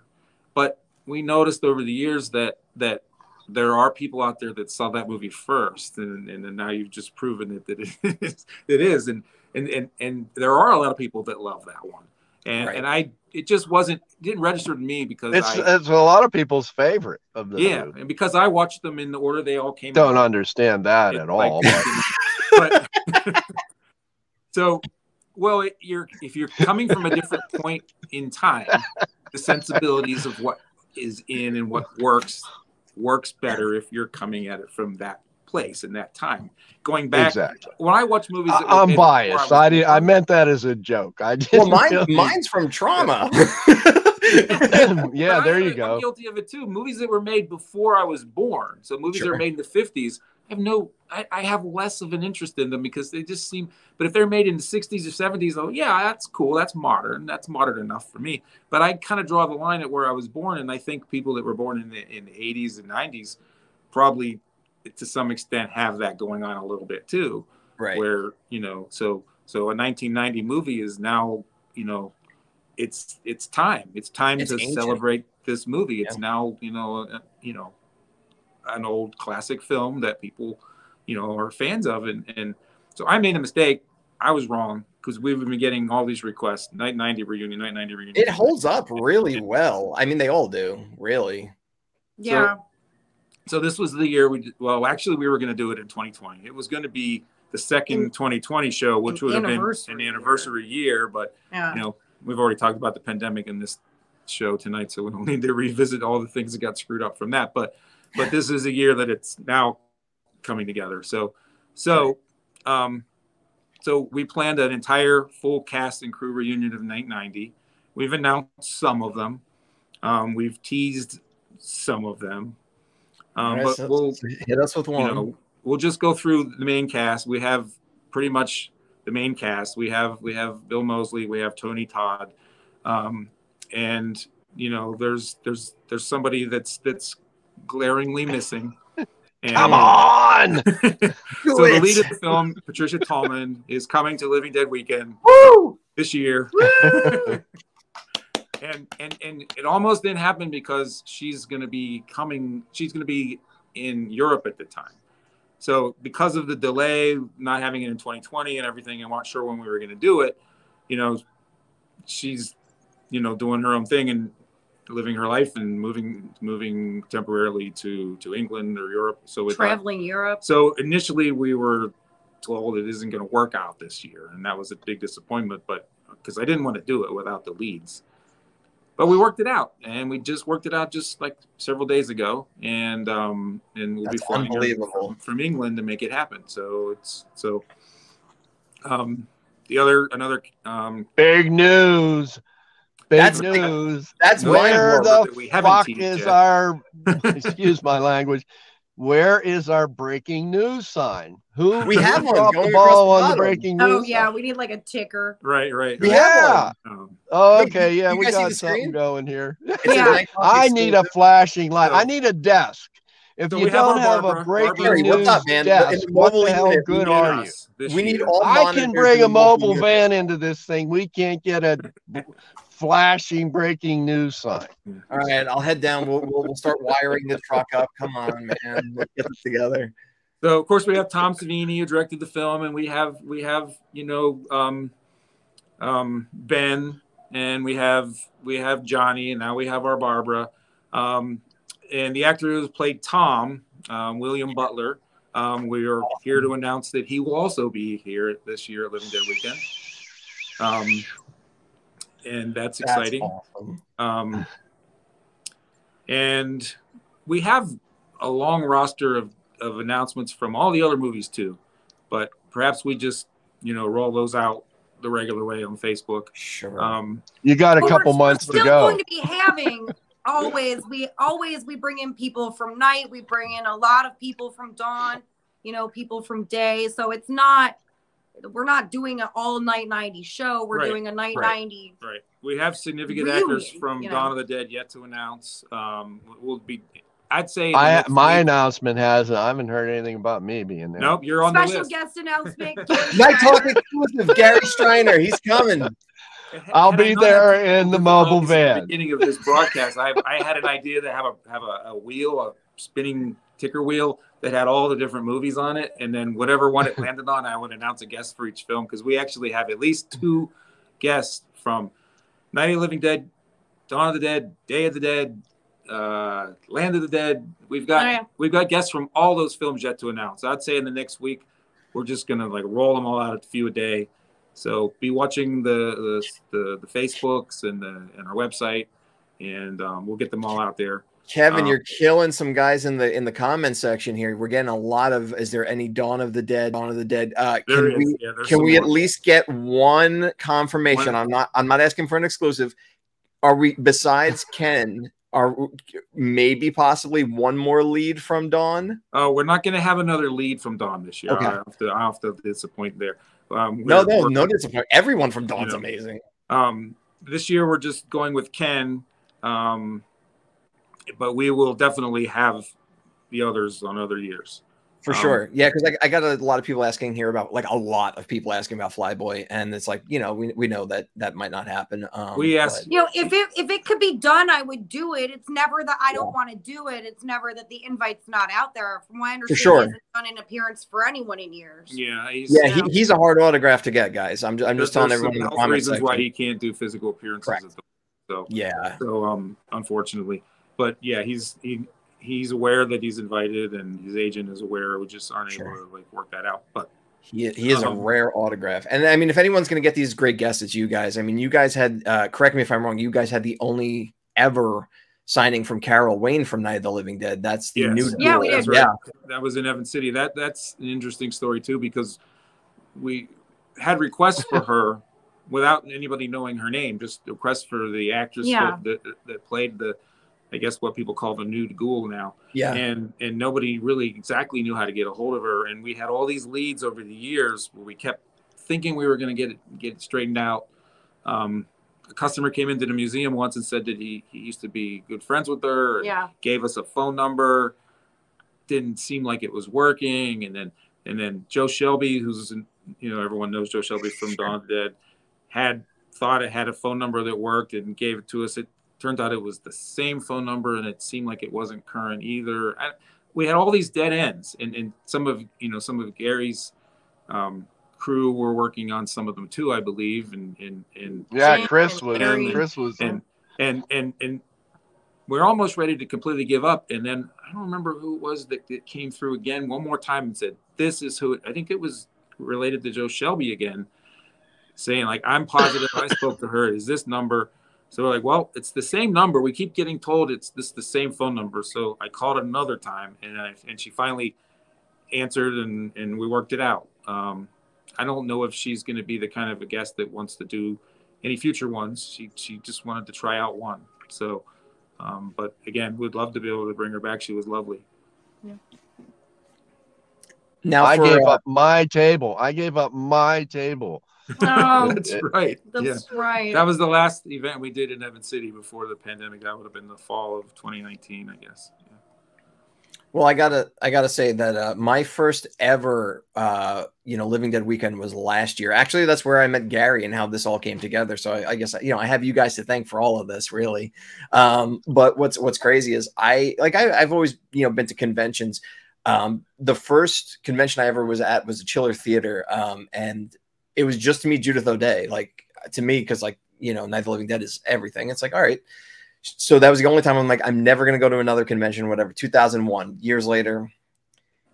But we noticed over the years that that there are people out there that saw that movie first, and, and, and now you've just proven it that it *laughs* is. It is, and and and and there are a lot of people that love that one, and Right. and I it just wasn't didn't register to me because It's I, it's a lot of people's favorite of the yeah, movie. and because I watched them in the order they all came. Don't out. understand that It, at like, all. *laughs* but, *laughs* so, well, it, you're if you're coming from a different point in time, the sensibilities of what is in and what works works better if you're coming at it from that place in that time. Going back, exactly. when I watch movies, that I, I'm biased. was I, did, I meant that as a joke. I didn't well mine really- mine's from trauma yeah, *laughs* *laughs* But there I, you I'm go. guilty of it too. Movies that were made before I was born, so movies that Sure. were made in the 50s, I have no, I, I have less of an interest in them because they just seem. But if they're made in the 60s or 70s, oh yeah, that's cool. That's modern. That's modern enough for me. But I kind of draw the line at where I was born, and I think people that were born in the in the 80s and 90s probably to some extent have that going on a little bit too Right. where you know so so a 1990 movie is now you know it's it's time it's time It's to ancient. celebrate this movie it's now you know uh, you know an old classic film that people you know are fans of and and so i made a mistake i was wrong because we've been getting all these requests night 90 reunion night 90 reunion It holds up really well. I mean, they all do, really. Yeah. so this was the year we well actually we were going to do it in 2020 it was going to be the second In- 2020 show which would have been anniversary an year. anniversary year but yeah. you know, we've already talked about the pandemic in this show tonight, so we don't *laughs* need to revisit all the things that got screwed up from that. But but this is a year that it's now coming together. So so um so we planned an entire full cast and crew reunion of Night 90. We've announced some of them. Um, we've teased some of them. Um, right, but so- we'll hit us with you one. know, we'll just go through the main cast. We have pretty much the main cast. We have we have Bill Moseley, we have Tony Todd, um, and you know, there's there's there's somebody that's that's glaringly missing. *laughs* And Come on! *laughs* so the lead of the film, Patricia Tallman, is coming to Living Dead Weekend Woo! this year. *laughs* and and and it almost didn't happen because she's going to be coming she's going to be in Europe at the time. So because of the delay not having it in 2020 and everything and weren't sure when we were going to do it, you know, she's you know doing her own thing and living her life and moving moving temporarily to to England or Europe. So Traveling Europe. so initially, we were told it isn't going to work out this year, and that was a big disappointment. But because I didn't want to do it without the leads, but we worked it out, and we just worked it out just like several days ago, and um, and we'll That's be flying unbelievable. from, from England to make it happen. So it's so. Um, the other another um, Big news. Big That's- news. That's Where mind the that we haven't fuck is yet. our *laughs* excuse my language? Where is our breaking news sign? Who We have one going the across ball the on the breaking news? Oh yeah, sign? we need like a ticker. right, right. Right. have Yeah. Um, Oh, okay. Yeah, we got something screen? going here. Yeah. Night Talk I need a flashing light. So- I need a desk. If So you we don't our have Barbara. a breaking Barbara, news what's up, man? Desk, the what mobile the hell good are you? We need year. all I can bring a mobile mobile van into this thing. We can't get a *laughs* flashing breaking news sign. All right, I'll head down. We'll, we'll, we'll start wiring the truck up. Come on, man. Let's get this together. So of course we have Tom Savini who directed the film, and we have we have you know um, um, Ben, and we have we have Johnny, and now we have our Barbara, um, and the actor who played Tom, um, William Butler. Um, we are here to announce that he will also be here this year at Living Dead Weekend, um, and that's That's exciting. awesome. Um, and we have a long roster of, of announcements from all the other movies too, but perhaps we just you know roll those out the regular way on Facebook. Sure. Um, You got a But couple we're, we're months to still go. going to be having *laughs* always we always we bring in people from night we bring in a lot of people from dawn you know people from day so it's not we're not doing an all night 90 show we're Right, doing a night right. 90 right, we have significant Reunion, actors from you know. Dawn of the Dead yet to announce. Um, we'll be, I'd say. I, my week- announcement has. I haven't heard anything about me being there. Nope, you're on the special list. guest announcement Night Talk exclusive. Gary Streiner. He's coming. I'll Had be there in the mobile August, the van. Beginning of this broadcast, I, I had an idea to have a have a, a wheel, a spinning ticker wheel that had all the different movies on it, and then whatever one it *laughs* landed on, I would announce a guest for each film because we actually have at least two guests from Night of the Living Dead, Dawn of the Dead, Day of the Dead, uh, Land of the Dead. We've got Oh, yeah. we've got guests from all those films yet to announce. I'd say in the next week, we're just gonna like roll them all out a few a day. So be watching the the, the, the Facebooks and the and our website, and um, we'll get them all out there. Kevin, Um, you're killing some guys in the in the comment section here. We're getting a lot of. Is there any Dawn of the Dead? Dawn of the Dead. Uh, can we yeah, can we at least get one confirmation? One- I'm not. I'm not asking for an exclusive. Are we besides *laughs* Ken? Are maybe possibly one more lead from Dawn? Oh, we're not going to have another lead from Dawn this year. Okay. I have to I have to disappoint there. Um, No, no, no disappointment. Everyone from Dawn's Yeah. amazing. Um, this year we're just going with Ken, um, but we will definitely have the others on other years. For Um, sure. Yeah, because I, I got a lot of people asking here about like a lot of people asking about Flyboy, and it's like you know we, we know that that might not happen. Um, We asked- but- You know, if it if it could be done, I would do it. It's never that I don't Yeah. want to do it. It's never that the invite's not out there. From what I understand, sure. he hasn't done an appearance for anyone in years. Yeah, he's, yeah, Yeah. he, he's a hard autograph to get, guys. I'm just, I'm just telling there's everyone the health comment reasons why he can't do physical appearances. At the, so Yeah, so um unfortunately, but yeah, he's he he's aware that he's invited, and his agent is aware. We just aren't Sure. able to like work that out. But he, he is a Um, rare autograph. And I mean, if anyone's going to get these great guests, it's you guys. I mean, you guys had, uh, correct me if I'm wrong, you guys had the only ever signing from Carol Wayne from Night of the Living Dead. That's the Yes. new Yeah, deal. we did. That's Yeah, that was in Evans City. That that's an interesting story too because we had requests for her without anybody knowing her name. Just requests for the actress Yeah. that, that that played the, I guess what people call the nude ghoul now. yeah. and and nobody really exactly knew how to get a hold of her and we had all these leads over the years where we kept thinking we were going to get it get it straightened out um, a customer came into the museum once and said that he, he used to be good friends with her and Yeah. gave us a phone number didn't seem like it was working and then and then joe shelby who's in, you know everyone knows joe shelby from dawn dead had thought it had a phone number that worked and gave it to us it turned out it was the same phone number and it seemed like it wasn't current either I, we had all these dead ends and, and some of you know some of gary's um, crew were working on some of them too i believe and and and Yeah, Chris and was. Larry. Chris was. and and and and we're almost ready to completely give up and then i don't remember who it was that, that came through again one more time and said this is who i think it was related to joe shelby again saying like i'm positive i spoke to her is this number so we're like well it's the same number we keep getting told it's this the same phone number so i called another time and I, and she finally answered and and we worked it out um i don't know if she's going to be the kind of a guest that wants to do any future ones. She she just wanted to try out one. So, um, but again, we'd love to be able to bring her back. She was lovely. Yeah. Now I for, gave uh, up my table. I gave up my table. Oh, *laughs* That's right. yeah, that's right. that was the last event we did in Evans City before the pandemic. That would have been the fall of 2019, I guess. Yeah. Well, I gotta, I gotta say that uh, my first ever, uh, you know, Living Dead weekend was last year. Actually, that's where I met Gary and how this all came together. So I, I guess you know I have you guys to thank for all of this, really. Um, but what's what's crazy is I like I, I've always you know been to conventions. Um, the first convention I ever was at was a Chiller Theater, um, and it was just to meet Judith O'Dea. Like to me, because like you know, Night of the Living Dead is everything. It's like all right, so that was the only time I'm like, I'm never going to go to another convention, whatever. 2001, years later,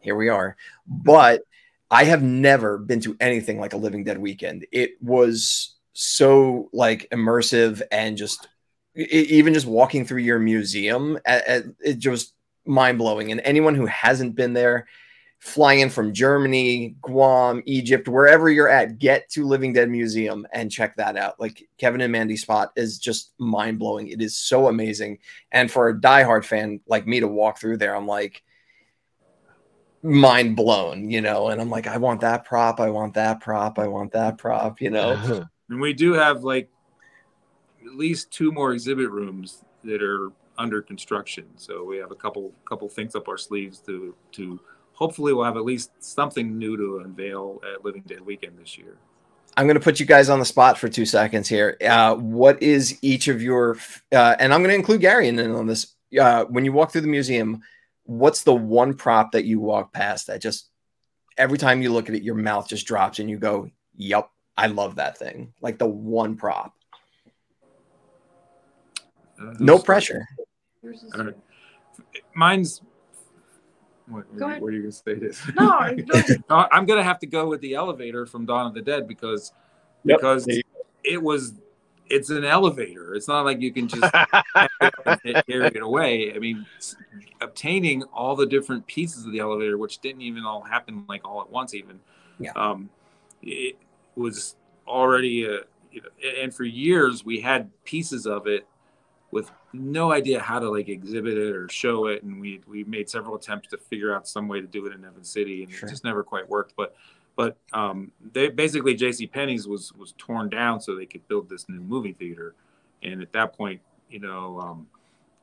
here we are. But I have never been to anything like a Living Dead weekend. It was so like immersive and just e- even just walking through your museum, it just mind blowing. And anyone who hasn't been there, flying in from Germany, Guam, Egypt, wherever you're at, get to Living Dead Museum and check that out. Like Kevin and Mandy spot is just mind blowing. It is so amazing. And for a diehard fan like me to walk through there, I'm like mind blown, you know. And I'm like, I want that prop, I want that prop, I want that prop, you know. *laughs* And we do have like at least two more exhibit rooms that are under construction. So we have a couple couple things up our sleeves to to hopefully we'll have at least something new to unveil at Living Dead Weekend this year. I'm going to put you guys on the spot for two seconds here. Uh, what is each of your, uh, and I'm going to include Gary in on this. Uh, when you walk through the museum, what's the one prop that you walk past that just every time you look at it, your mouth just drops and you go, "Yep, I love that thing." Like the one prop. Uh, No pressure. Mine's. What, Go what, ahead. what are you going to say this? No, *laughs* no. *laughs* I'm going to have to go with the elevator from Dawn of the Dead because Yep. because it was it's an elevator. It's not like you can just *laughs* carry it away. I mean, obtaining all the different pieces of the elevator, which didn't even all happen like all at once, even. Yeah. Um, it was already a, you know, and for years we had pieces of it with no idea how to like exhibit it or show it, and we we made several attempts to figure out some way to do it in Evans City, and Sure. it just never quite worked. But but um, they basically J.C. Penney's was was torn down so they could build this new movie theater, and at that point, you know, um,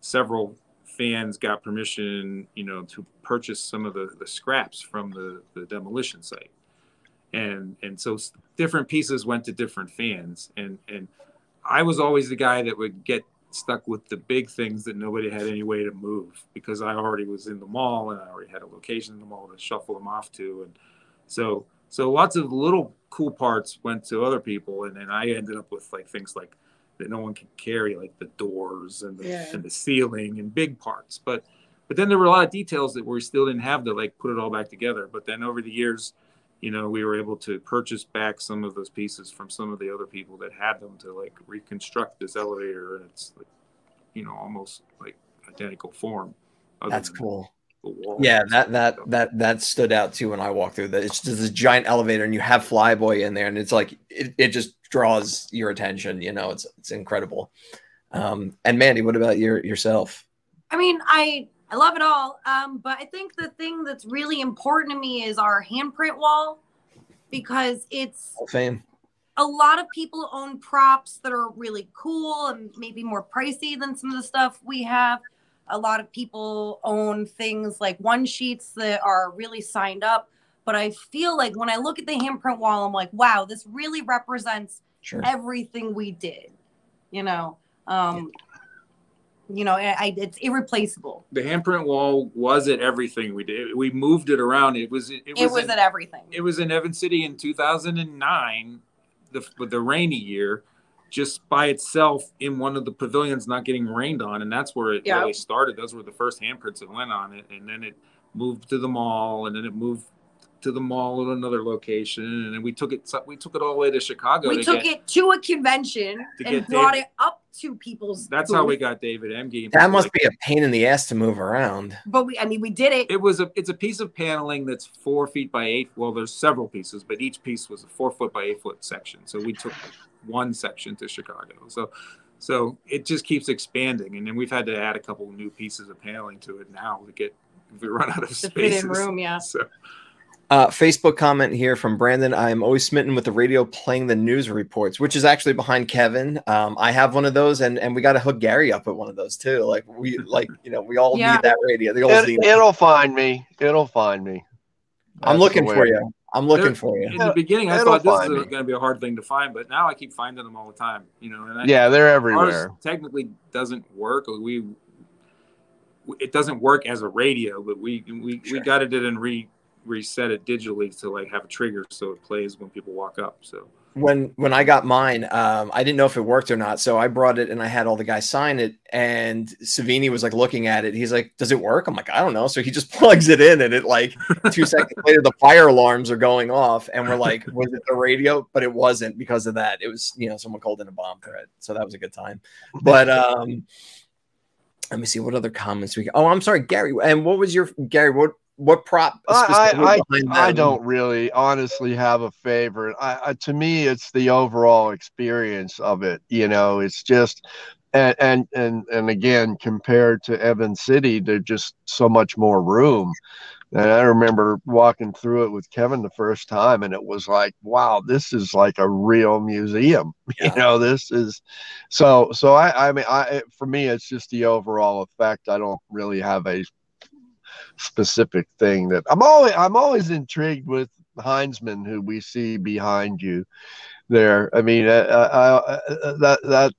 several fans got permission, you know, to purchase some of the, the scraps from the, the demolition site. And and so different pieces went to different fans. And and I was always the guy that would get stuck with the big things that nobody had any way to move because I already was in the mall and I already had a location in the mall to shuffle them off to. And so so lots of little cool parts went to other people and then I ended up with like things like that no one could carry, like the doors and the, Yeah. and the ceiling and big parts. But but then there were a lot of details that we still didn't have to like put it all back together. But then over the years, you know, we were able to purchase back some of those pieces from some of the other people that had them to like reconstruct this elevator, and it's like, you know, almost like identical form. That's cool. the Yeah, that that that that stood out too when I walked through. That it's just this giant elevator, and you have Flyboy in there, and it's like it, it just draws your attention. You know, it's it's incredible. Um, and Mandy, what about your yourself? I mean, I I love it all. Um, but I think the thing that's really important to me is our handprint wall because it's Fame. a lot of people own props that are really cool and maybe more pricey than some of the stuff we have. A lot of people own things like one sheets that are really signed up. But I feel like when I look at the handprint wall, I'm like, wow, this really represents Sure. everything we did. You know, um, you know, I, it's irreplaceable. the handprint wall was at everything we did. We moved it around. It was it, It was in- at everything. it was in Evans City in 2009, the the rainy year, just by itself in one of the pavilions, not getting rained on, and that's where it Yeah. really started. Those were the first handprints that went on it, and then it moved to the mall, and then it moved to the mall at another location, and then we took it. We took it all the way to Chicago. we to took get- it to a convention to and brought Dave- it up to people's. That's how we got David Emge. That must be a pain in the ass to move around. But we, I mean, we did it. It was a it's a piece of paneling that's four feet by eight. Well, there's several pieces, but each piece was a four foot by eight foot section. So we took one section to Chicago. So so it just keeps expanding, and then we've had to add a couple new pieces of paneling to it now to get we run out of space. fit in room, yeah. *laughs* So Uh, Facebook comment here from Brandon. I am always smitten with the radio playing the news reports, which is actually behind Kevin. Um, I have one of those, and and we got to hook Gary up with one of those too. Like we like you know we all Yeah. need that radio. The old it, it'll find me. It'll find me. I'm looking for you. I'm looking There- for you. in the beginning, I It'll thought this find was going to be a hard thing to find, but now I keep finding them all the time. You know, and I, Yeah, they're ours everywhere. technically doesn't work. We it doesn't work as a radio, but we we, Sure. we got it and re reset it digitally to like have a trigger so it plays when people walk up. So when when I got mine, um, I didn't know if it worked or not. So I brought it and I had all the guys sign it. And Savini was like looking at it. He's like, "Does it work?" I'm like, "I don't know." So he just *laughs* plugs it in, and it like two *laughs* seconds later, the fire alarms are going off, and we're like, "Was it the radio?" But it wasn't because of that. It was you know someone called in a bomb threat. So that was a good time. But um, let me see what other comments we. Got. Oh, I'm sorry, Gary. And what was your Gary? What what prop? I, I, I, don't really honestly have a favorite. I, I to me, it's the overall experience of it. You know, it's just and and and and again, compared to Evans City, there's just so much more room. And I remember walking through it with Kevin the first time, and it was like, wow, this is like a real museum. *laughs* Yeah. You know, this is so. So I, I mean, I for me, it's just the overall effect. I don't really have a specific thing that I'm always I'm always intrigued with Hinzman, who we see behind you there. I mean, uh, uh, uh, that that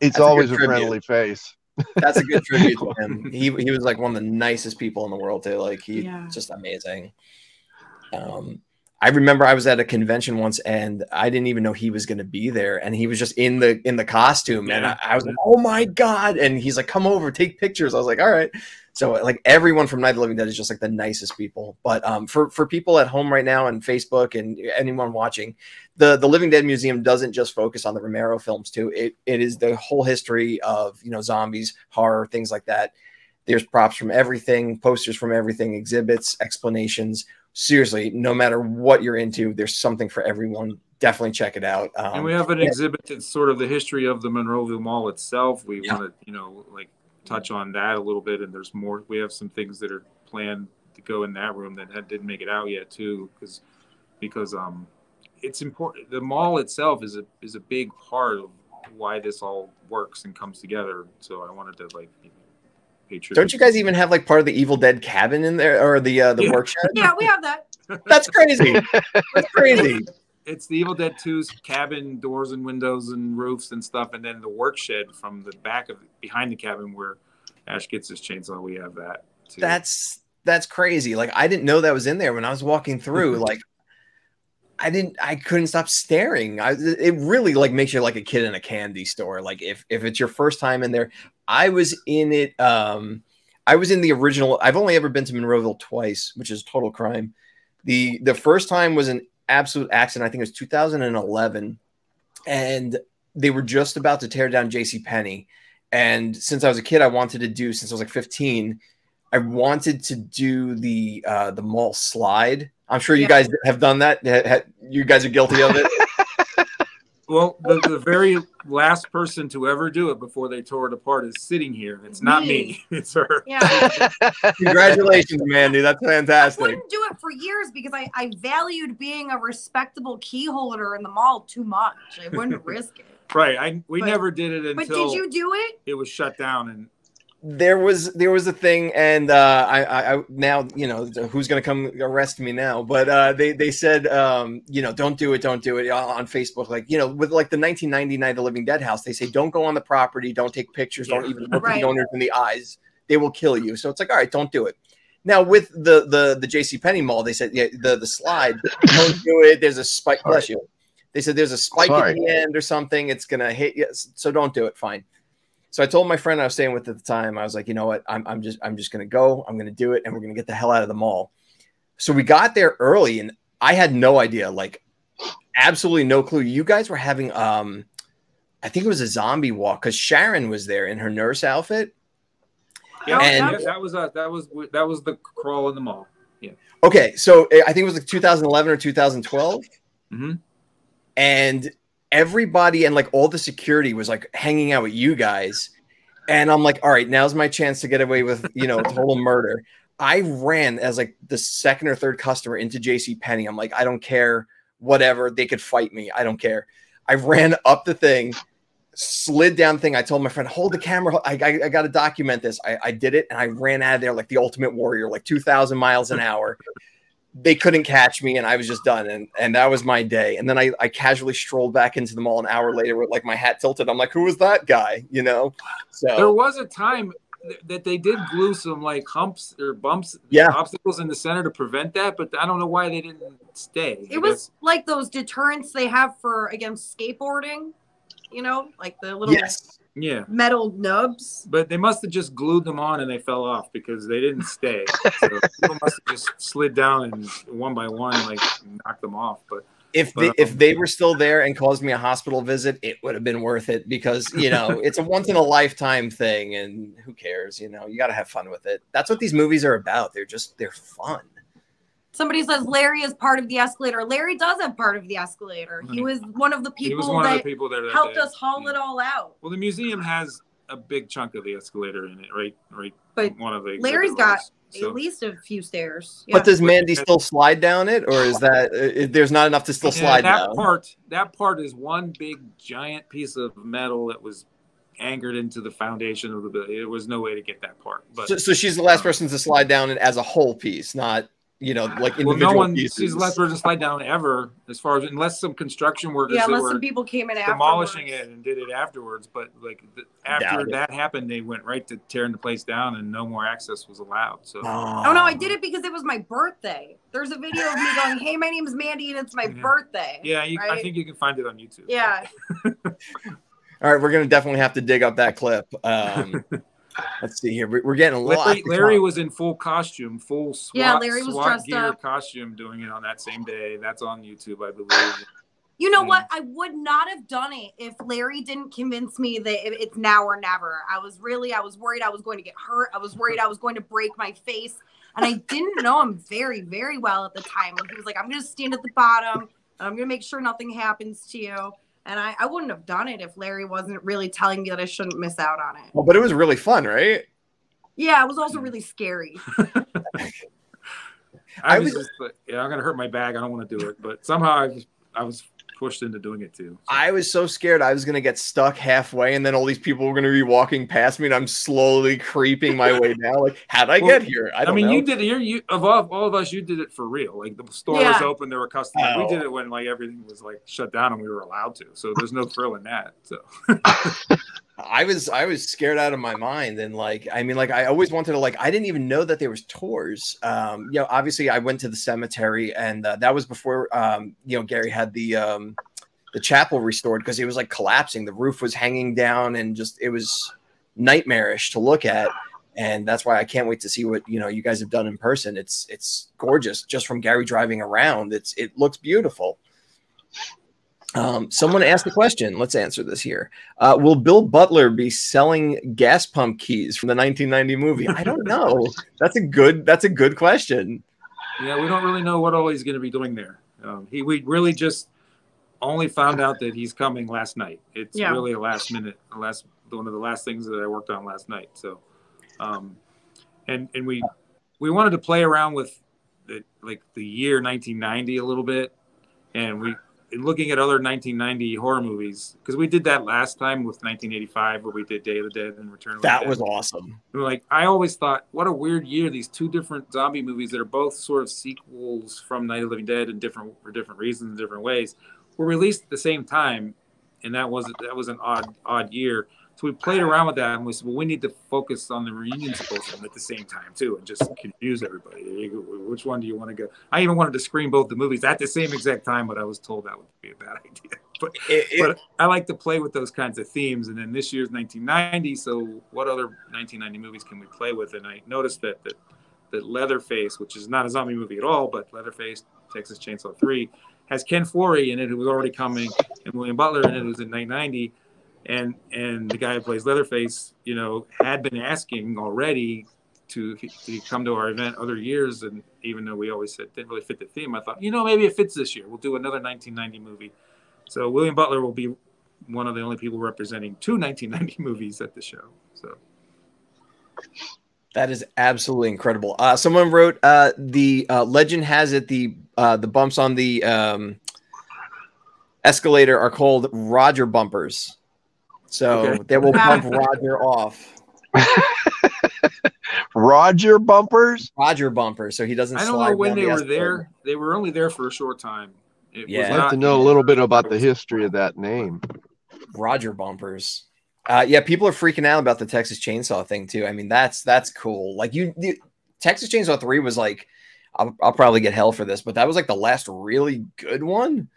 it's That's always a, tribute. friendly face. That's a good *laughs* tribute to him. He he was like one of the nicest people in the world too. Like he Yeah. just amazing. Um, I remember I was at a convention once and I didn't even know he was going to be there, and he was just in the in the costume, and I, I was like, "Oh my god!" And he's like, "Come over, take pictures." I was like, "All right." So like everyone from Night of the Living Dead is just like the nicest people. But um, for for people at home right now and Facebook and anyone watching, the the Living Dead Museum doesn't just focus on the Romero films too. It it is the whole history of you know zombies, horror, things like that. There's props from everything, posters from everything, exhibits, explanations. Seriously, no matter what you're into, there's something for everyone. Definitely check it out. Um, and we have an yeah. exhibit that's sort of the history of the Monroeville Mall itself. We Yeah. want to, you know, like touch on that a little bit. And there's more. We have some things that are planned to go in that room that had, didn't make it out yet too, because because um, it's important. The mall itself is a is a big part of why this all works and comes together. So I wanted to like Patriot. Don't you guys even have like part of the Evil Dead cabin in there or the uh, the Yeah. workshop? *laughs* Yeah, we have that. That's crazy. *laughs* That's crazy. It's the Evil Dead 2's cabin doors and windows and roofs and stuff, and then the work shed from the back of behind the cabin where Ash gets his chainsaw. We have that. Too. That's that's crazy. Like I didn't know that was in there when I was walking through. *laughs* like I didn't. I couldn't stop staring. I, it really like makes you like a kid in a candy store. Like if if it's your first time in there, I was in it. Um, I was in the original. I've only ever been to Monroeville twice, which is total crime. The the first time was an absolute accident. I think it was 2011, and they were just about to tear down J.C. Penney. And since I was a kid, I wanted to do since I was like 15. I wanted to do the uh, the mall slide. I'm sure you Yeah. guys have done that. Ha- ha- You guys are guilty of it. *laughs* well, the, the very last person to ever do it before they tore it apart is sitting here. It's not me. Me. *laughs* It's her. Yeah. *laughs* Congratulations, Mandy. That's fantastic. I fantastic. wouldn't do it for years because I, I valued being a respectable key holder in the mall too much. I wouldn't *laughs* risk it. Right. I we But- never did it until But did you do it? it was shut down and There was there was a thing, and uh, I, I, I now you know who's gonna come arrest me now. But uh, they they said um, you know don't do it, don't do it on Facebook. Like you know with like the 1999 the Living Dead house, they say don't go on the property, don't take pictures, don't even look Right. the owners in the eyes. They will kill you. So it's like all right, don't do it. Now with the the the J.C. Penney mall, they said yeah the the slide don't do it. There's a spike. Sorry. Bless you. They said there's a spike Sorry. at the end or something. It's gonna hit you. So don't do it. Fine. So I told my friend I was staying with at the time, I was like, you know what? I'm, I'm just I'm just gonna go. I'm gonna do it, and we're gonna get the hell out of the mall. So we got there early, and I had no idea, like absolutely no clue. You guys were having um, I think it was a zombie walk because Sharon was there in her nurse outfit. yeah, And- that was uh, that was that was the crawl in the mall. Yeah. Okay, so eh, I think it was like 2011 or 2012. Mhm. and everybody and like all the security was like hanging out with you guys. And i'm like all right now's my chance to get away with you know total *laughs* murder. I ran as like the second or third customer into jc Penney. i'm like i don't care. Whatever. They could fight me. I don't care. I ran up the thing slid down the thing. I told my friend hold the camera. I, I, I got to document this. I, I did it and i ran out of there like the ultimate warrior like 2000 miles an hour they couldn't catch me and I was just done. And and that was my day. And then I, I casually strolled back into the mall an hour later with like my hat tilted. I'm like, who was that guy? You know? So There was a time that they did glue some like humps or bumps, Yeah. obstacles in the center to prevent that, but I don't know why they didn't stay. It was like those deterrents they have for against skateboarding, you know, like the little yes. Yeah. metal nubs. But they must have just glued them on and they fell off because they didn't stay. *laughs* so people must have just slid down and one by one like knocked them off. But If they Well- if um, they were still there and caused me a hospital visit, it would have been worth it because you know *laughs* it's a once in a lifetime thing and who cares? You know, you gotta have fun with it. That's what these movies are about. They're just they're fun. Somebody says Larry is part of the escalator. Larry does have part of the escalator. He was one of the he people was one that of the people there that helped day. us haul Yeah. it all out. Well, the museum has a big chunk of the escalator in it, right? Right. But one of the Larry's got rows. So- At least a few stairs. But does But- Mandy still slide down it, or is that uh, there's not enough to still Yeah, slide that down? part that part is one big giant piece of metal that was anchored into the foundation of the building. There was no way to get that part. But So, so she's the last person to slide down it as a whole piece, not you know like well, no one pieces. she's the last person to slide down ever, as far as unless some construction workers Yeah, unless some people came in demolishing afterwards. it and did it afterwards. But like the, after Doubt it. that happened, they went right to tearing the place down, and no more access was allowed. So Oh no, I did it because it was my birthday. There's a video of me *laughs* going, "Hey, my name's Mandy, and it's my Yeah. birthday." yeah, you, I think you can find it on YouTube. Yeah, *laughs* All right, we're gonna definitely have to dig up that clip. Um, *laughs* let's see here. We're, we're getting a lot. Larry, Larry was in full costume, full SWAT, Yeah, Larry was SWAT dressed gear up. costume doing it on that same day. That's on YouTube, I believe. you know Mm. what? I would not have done it if Larry didn't convince me that it's now or never. I was really, I was worried I was going to get hurt. I was worried I was going to break my face, and I didn't know him very, very well at the time. He was like, "I'm going to stand at the bottom. and I'm going to make sure nothing happens to you." And I, I wouldn't have done it if Larry wasn't really telling me that I shouldn't miss out on it. Well, but it was really fun, right? Yeah, it was also really scary. *laughs* I, I was, was- just like, yeah, I'm gonna hurt my bag. I don't want to do it, but somehow I was, I was pushed into doing it too. So- I was so scared I was gonna get stuck halfway, and then all these people were gonna be walking past me, and I'm slowly creeping my way down. Like, how'd I Well, get here? I I, don't mean, know. you did it. You're, you of all, all of us, you did it for real. Like the store was open, there were customers. Oh. We did oh. it when like everything was like shut down and we were allowed to. So there's no thrill in that. So *laughs* *laughs* I was I was scared out of my mind, and like I mean, like I always wanted to like I didn't even know that there was tours. Um, you know, obviously I went to the cemetery, and uh, that was before um, you know Gary had the um, the chapel restored because it was like collapsing. The roof was hanging down, and just it was nightmarish to look at. And that's why I can't wait to see what you know you guys have done in person. It's it's gorgeous just from Gary driving around. It's it looks beautiful. Um, someone asked the question. Let's answer this here. Uh, will Bill Butler be selling gas pump keys from the 1990 movie? I don't know. *laughs* that's a good. That's a good question. yeah, we don't really know what all he's going to be doing there. Um, he we really just only found out that he's coming last night. It's Yeah. really a last minute, a last one of the last things that I worked on last night. So, um, and and we we wanted to play around with the like the year 1990 a little bit, and we in looking at other 1990 horror movies because we did that last time with 1985 where we did Day of the Dead and Return of the That Dead. was awesome. We like, I always thought, what a weird year. These two different zombie movies that are both sort of sequels from Night of the Living Dead and different for different reasons, different ways, were released at the same time, and that was that was an odd odd year. So we played around with that, and we said, well, we need to focus on the reunion to at the same time too, and just confuse everybody. Which one do you want to go? I even wanted to screen both the movies at the same exact time, but I was told that would be a bad *laughs* idea. But It- it- but I like to play with those kinds of themes. And then this year's 1990. So what other 1990 movies can we play with? And I noticed that that, that Leatherface, which is not a zombie movie at all, but Leatherface, Texas Chainsaw 3, has Ken Foree in it, who was already coming, and William Butler in it, who was in 1990. And and the guy who plays Leatherface, you know, had been asking already to, to come to our event other years, and even though we always said didn't really fit the theme, I thought, you know, maybe it fits this year. We'll do another 1990 movie. So William Butler will be one of the only people representing two 1990 *laughs* movies at the show. So That is absolutely incredible. Uh, someone wrote uh, the uh, legend has it the uh, the bumps on the um, escalator are called Roger bumpers. So Okay. they will bump Roger off. *laughs* Roger bumpers. Roger bumpers, so he doesn't. I don't slide know when they the were escalator. there. They were only there for a short time. It Yeah. was I'd I'd like not- to know a little bit about the history of that name. Roger bumpers. Uh, yeah, people are freaking out about the Texas Chainsaw thing too. I mean, that's that's cool. Like you, you Texas Chainsaw Three was like, I'll, I'll probably get hell for this, but that was like the last really good one.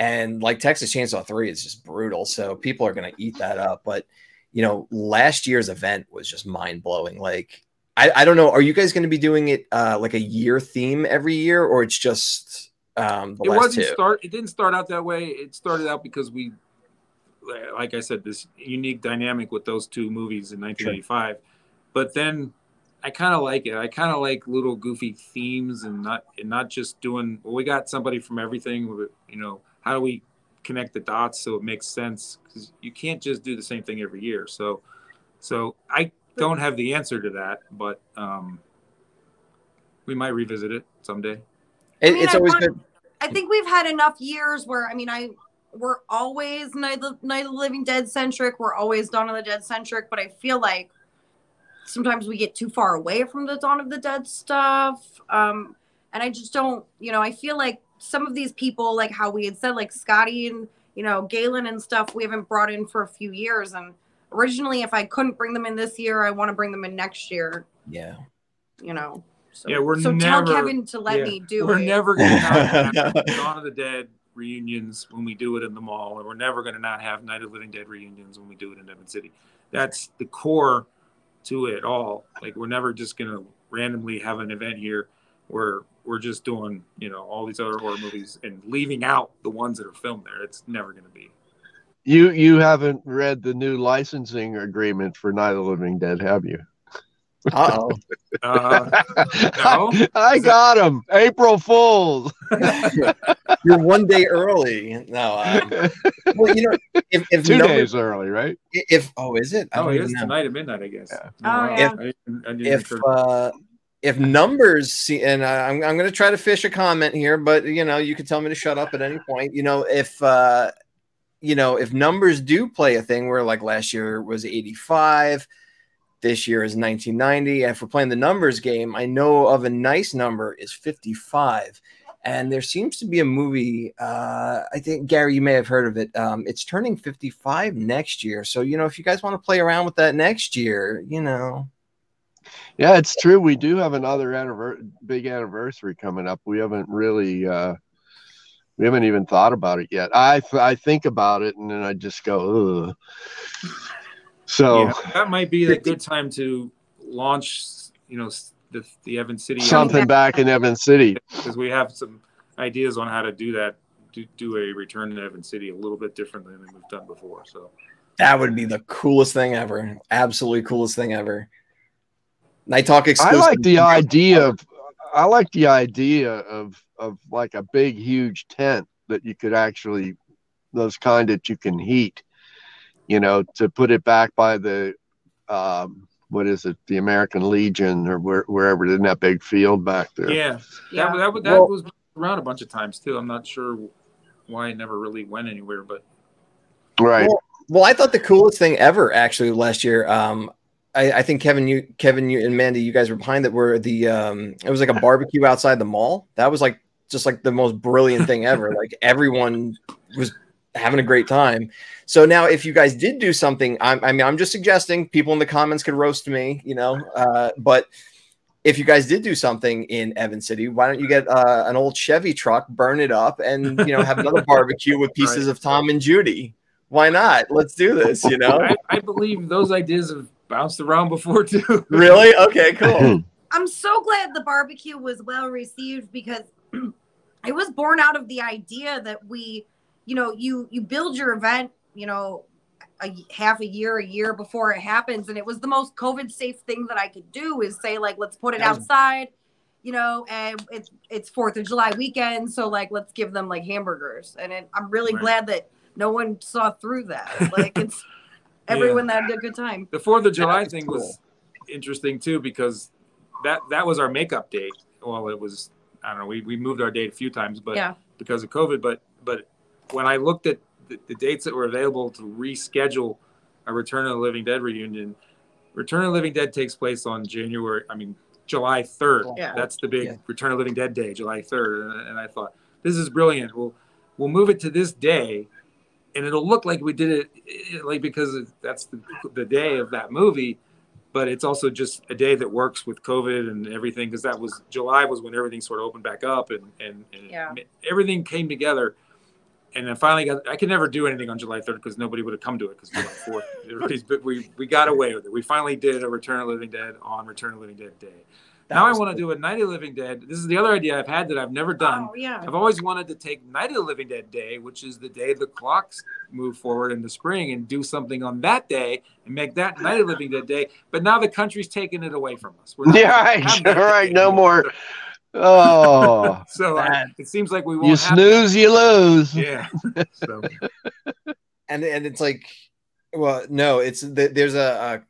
And like Texas Chainsaw Three is just brutal, so people are gonna eat that up. But you know, last year's event was just mind blowing. Like, I, I don't know, are you guys gonna be doing it uh, like a year theme every year, or it's just um, the it last wasn't two? start. It didn't start out that way. It started out because we, like I said, this unique dynamic with those two movies in 1985. But then I kind of like it. I kind of like little goofy themes and not and not just doing. Well, we got somebody from everything. You know, how do we connect the dots so it makes sense? Because you can't just do the same thing every year. So, so I don't have the answer to that, but um, we might revisit it someday. It- mean, it's I always want- good. I think we've had enough years where I mean I we're always Night of, the, Night of the Living Dead centric. We're always Dawn of the Dead centric, but I feel like sometimes we get too far away from the Dawn of the Dead stuff. Um, and I just don't, you know, I feel like some of these people, like how we had said, like Scotty and you know Gaylen and stuff, we haven't brought in for a few years. And originally, if I couldn't bring them in this year, I want to bring them in next year. Yeah. You know. So, Yeah, we're so never- tell Kevin to let yeah, me do it. we're never going *laughs* to have Dawn of the Dead reunions when we do it in the mall, and we're never going to not have Night of the Living Dead reunions when we do it in Evans City. That's the core to it all. Like we're never just going to randomly have an event here where we're just doing, you know, all these other horror movies and leaving out the ones that are filmed there. It's never going to be. You you haven't read the new licensing agreement for Night of the Living Dead, have you? Uh oh. *laughs* Uh, no. *laughs* I got him. April Fools. *laughs* You're one day early. No. Um, well, you know, if, if Two number- days early, right? if oh, is it? Oh, don't it even is know. tonight at midnight, I guess. Yeah. Oh, wow. yeah. I I If uh, if numbers see, and I, I'm I'm going to try to fish a comment here, but you know, you can tell me to shut up at any point. You know, if uh, you know, if numbers do play a thing where like last year was 85, this year is 1990. And if we're playing the numbers game, I know of a nice number is 55. And there seems to be a movie. Uh, I think Gary, you may have heard of it. Um, it's turning 55 next year. So you know, if you guys want to play around with that next year, you know, Yeah, it's true. We do have another anniver- big anniversary coming up. We haven't really, uh, we haven't even thought about it yet. I th- I think about it and then I just go, Ugh. So Yeah, that might be a good time to launch, you know, the, the Evans City something back in Evans City. because we have some ideas on how to do that. Do, do a return to Evans City a little bit different than we've done before. So that would be the coolest thing ever. Absolutely coolest thing ever. Night Talk I like the idea of I like the idea of of like a big huge tent that you could actually those kind that you can heat, you know, to put it back by the um what is it, the American Legion or where, wherever in that big field back there. yeah, Yeah. that that, that, that Well- was around a bunch of times too. I'm not sure why it never really went anywhere, but Right. Well, well, I thought the coolest thing ever actually last year. Um, I, I think Kevin, you, Kevin, you and Mandy, you guys were behind it. Were the um, it was like a *laughs* barbecue outside the mall. That was like just like the most brilliant thing ever. *laughs* like everyone was having a great time. So now, if you guys did do something, I'm, I mean, I'm just suggesting. People in the comments could roast me, you know. Uh, but if you guys did do something in Evans City, why don't you get uh, an old Chevy truck, burn it up, and you know have another *laughs* barbecue with pieces Right. of Tom and Judy? Why not? Let's do this. You know. I, I believe those ideas have bounced around before too. *laughs* really? Okay, *laughs* cool. I'm so glad the barbecue was well received because *clears throat* it was born out of the idea that we, you know, you you build your event, you know, a half a year, a year before it happens, and it was the most COVID safe thing that I could do is say like, let's put it outside, you know, and it's it's Fourth of July weekend, so like let's give them like hamburgers, and it, I'm really Right. glad that no one saw through that. Like it's *laughs* Yeah. everyone had a good time. The Fourth of July that's thing cool. was interesting too because that that was our makeup date. Well, it was I don't know. We, we moved our date a few times, but Yeah. because of COVID. But but when I looked at the, the dates that were available to reschedule a Return of the Living Dead reunion, Return of the Living Dead takes place on January. I mean July third. Yeah. That's the big Yeah. Return of the Living Dead day, July third. And, and I thought this is brilliant. We'll we'll move it to this day and it'll look like we did it eh, like because that's the, the day of that movie but it's also just a day that works with covid and everything because that was july was when everything sort of opened back up and and, and Yeah. everything came together. And then finally got i could never do anything on july 3rd because nobody would have come to it because july 4th *laughs* everybody's but we we got away with it. We finally did a return of living dead on return of living dead day now i was want to do a night of the living dead this is the other idea i've had that i've never done Oh yeah. I've always wanted to take Night of the Living Dead Day, which is the day the clocks move forward in the spring, and do something on that day and make that Night of the Living Dead Day. But now the country's taking it away from us. We're Yeah, gonna right. All *laughs* right, no more. *laughs* Oh, So uh, That- it seems like we won't you have snooze, you lose. Yeah. So *laughs* and and it's like, well, no, it's there's a,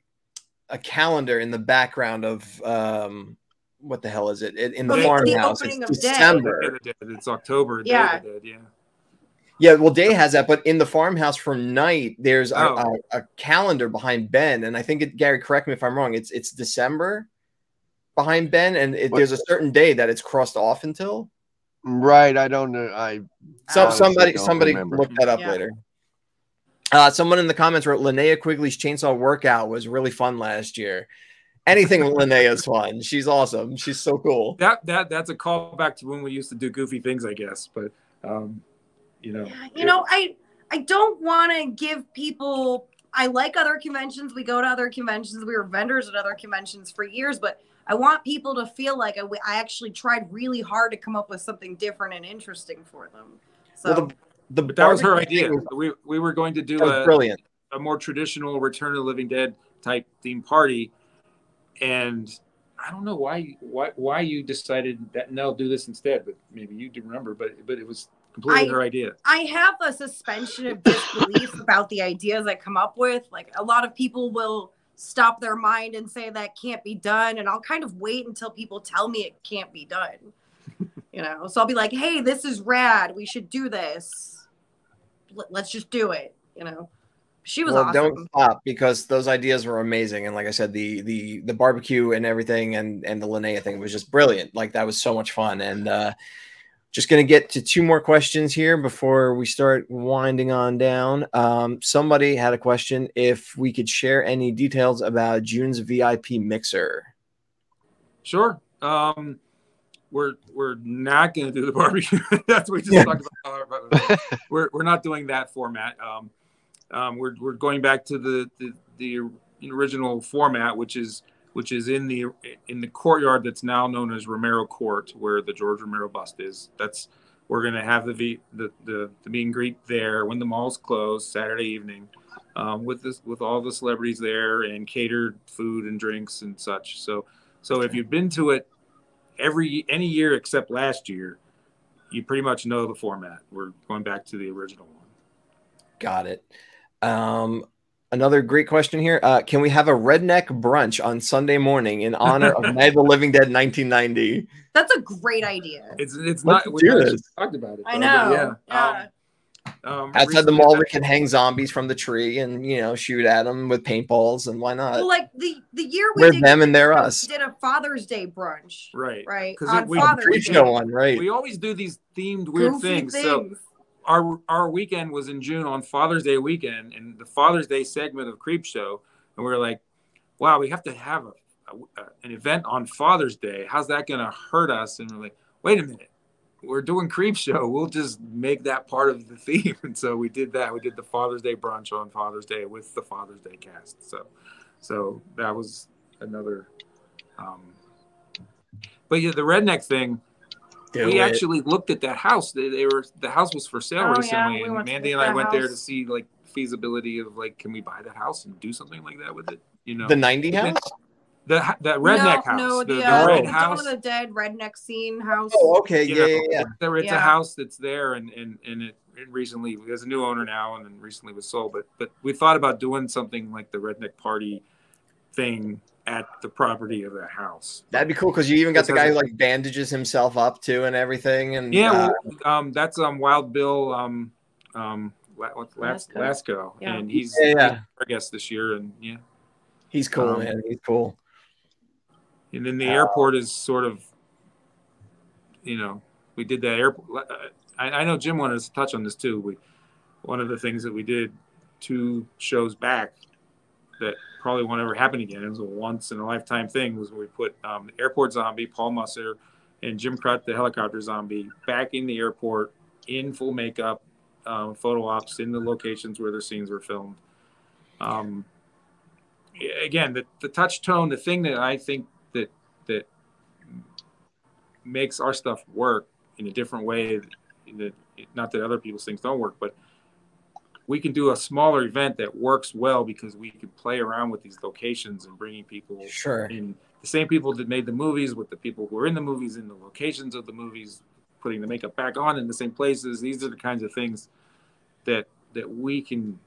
a a calendar in the background of um, what the hell is it? In, in the the- the farmhouse, opening it's. December. Day of the Dead, it's October. Yeah. of the Dead, yeah. Yeah, well, Day has that, but in the farmhouse from night, there's a, Oh. a, a calendar behind Ben, and I think it, Gary, correct me if I'm wrong. It's it's December behind Ben, and it, there's a certain day that it's crossed off until. Right. I don't know. I So somebody don't somebody remember. look that up Yeah. later. Uh, someone in the comments wrote Linnea Quigley's chainsaw workout was really fun last year. Anything with Linnea is fun. She's awesome. She's so cool. That that that's a callback to when we used to do goofy things, I guess. But um, you know, Yeah, you know, I I don't want to give people. I like other conventions. We go to other conventions. We were vendors at other conventions for years, but I want people to feel like I, I actually tried really hard to come up with something different and interesting for them. So Well, the, the that was her idea. was- We we were going to do a brilliant. a more traditional Return of the Living Dead type theme party, and I don't know why why why you decided that no, do this instead. But maybe you do remember. But but it was completely I- her idea. I have a suspension of disbelief about the ideas I come up with. Like a lot of people will stop their mind and say that can't be done and I'll kind of wait until people tell me it can't be done. *laughs* you know, so I'll be like, "Hey, this is rad. We should do this. L- let's just do it." You know. She was well, awesome. don't stop because those ideas were amazing, and like I said, the the the barbecue and everything, and and the Linnea thing was just brilliant. Like that was so much fun, and uh, just gonna get to two more questions here before we start winding on down. Um, somebody had a question if we could share any details about June's VIP mixer. Sure. Um, we're we're not going to do the barbecue. *laughs* That's what we just Yeah. talked about. we're we're not doing that format. Um, um, we're we're going back to the, the the original format, which is which is in the in the courtyard that's now known as Romero Court, where the George Romero bust is. That's we're going to have the, v, the the the meet and greet there when the mall's closed Saturday evening, um, with this with all the celebrities there and catered food and drinks and such. So so if you've been to it every any year except last year, you pretty much know the format. We're going back to the original one. Got it. Um, another great question here. Uh, can we have a redneck brunch on Sunday morning in honor of *laughs* Night of the Living Dead 1990? That's a great idea. It's it's Let's not do we actually this. talked about it. I know. Yeah. Yeah. Um, um, Outside the mall, we can hang zombies from the tree and you know shoot at them with paintballs, and why not? well, like the the year we We're did, them and they're us. did a Father's Day brunch, Right. right? 'Cause On it- we- Father's Pre Day. one, right? We always do these themed weird Goofy things. So our our weekend was in June on Father's Day weekend, and the Father's Day segment of Creepshow, and we were like, "Wow, we have to have a, a- an event on Father's Day. How's that going to hurt us?" And we're like, "Wait a minute, we're doing Creepshow. We'll just make that part of the *laughs* theme." And so we did that. We did the Father's Day brunch on Father's Day with the Father's Day cast. So, so that was another. Um, but yeah, the redneck thing Do we it. actually looked at that house. They, they were the house was for sale Oh, yeah, recently, we and went Mandy and I at went that there to see like feasibility of like, can we buy that house and do something like that with it? You know, the 90 house. the ha- that redneck no, house, No, the, the, the uh, red the house. Dawn of the Dead redneck scene house. Oh, okay, you yeah, know, yeah, yeah. there- it's a house that's there, and and and it, it recently there's a new owner now, and then recently was sold. But but we thought about doing something like the redneck party thing at the property of that house. That'd be cool because you even got the guy who like bandages himself up too and everything. And Yeah, uh, well, um, that's um Wild Bill um um La- what's Las- Lasco. Lasco, Yeah. and he's Yeah, yeah. he's our guest this year, and yeah, he's cool, um, man. He's cool. and then the Uh, airport is sort of, you know, we did that airport. I, I know Jim wanted us to touch on this too. We one of the things that we did two shows back that probably won't ever happen again. It was a once in a lifetime thing. Was when we put um, airport zombie Paul Musser and Jim Krut, the helicopter zombie, back in the airport in full makeup, um, photo ops in the locations where the scenes were filmed. Um, again, the, the touch tone, the thing that I think that that makes our stuff work in a different way that not that other people's things don't work, but we can do a smaller event that works well because we can play around with these locations and bringing people Sure. in. The same people that made the movies with the people who are in the movies in the locations of the movies putting the makeup back on in the same places. These are the kinds of things that that we can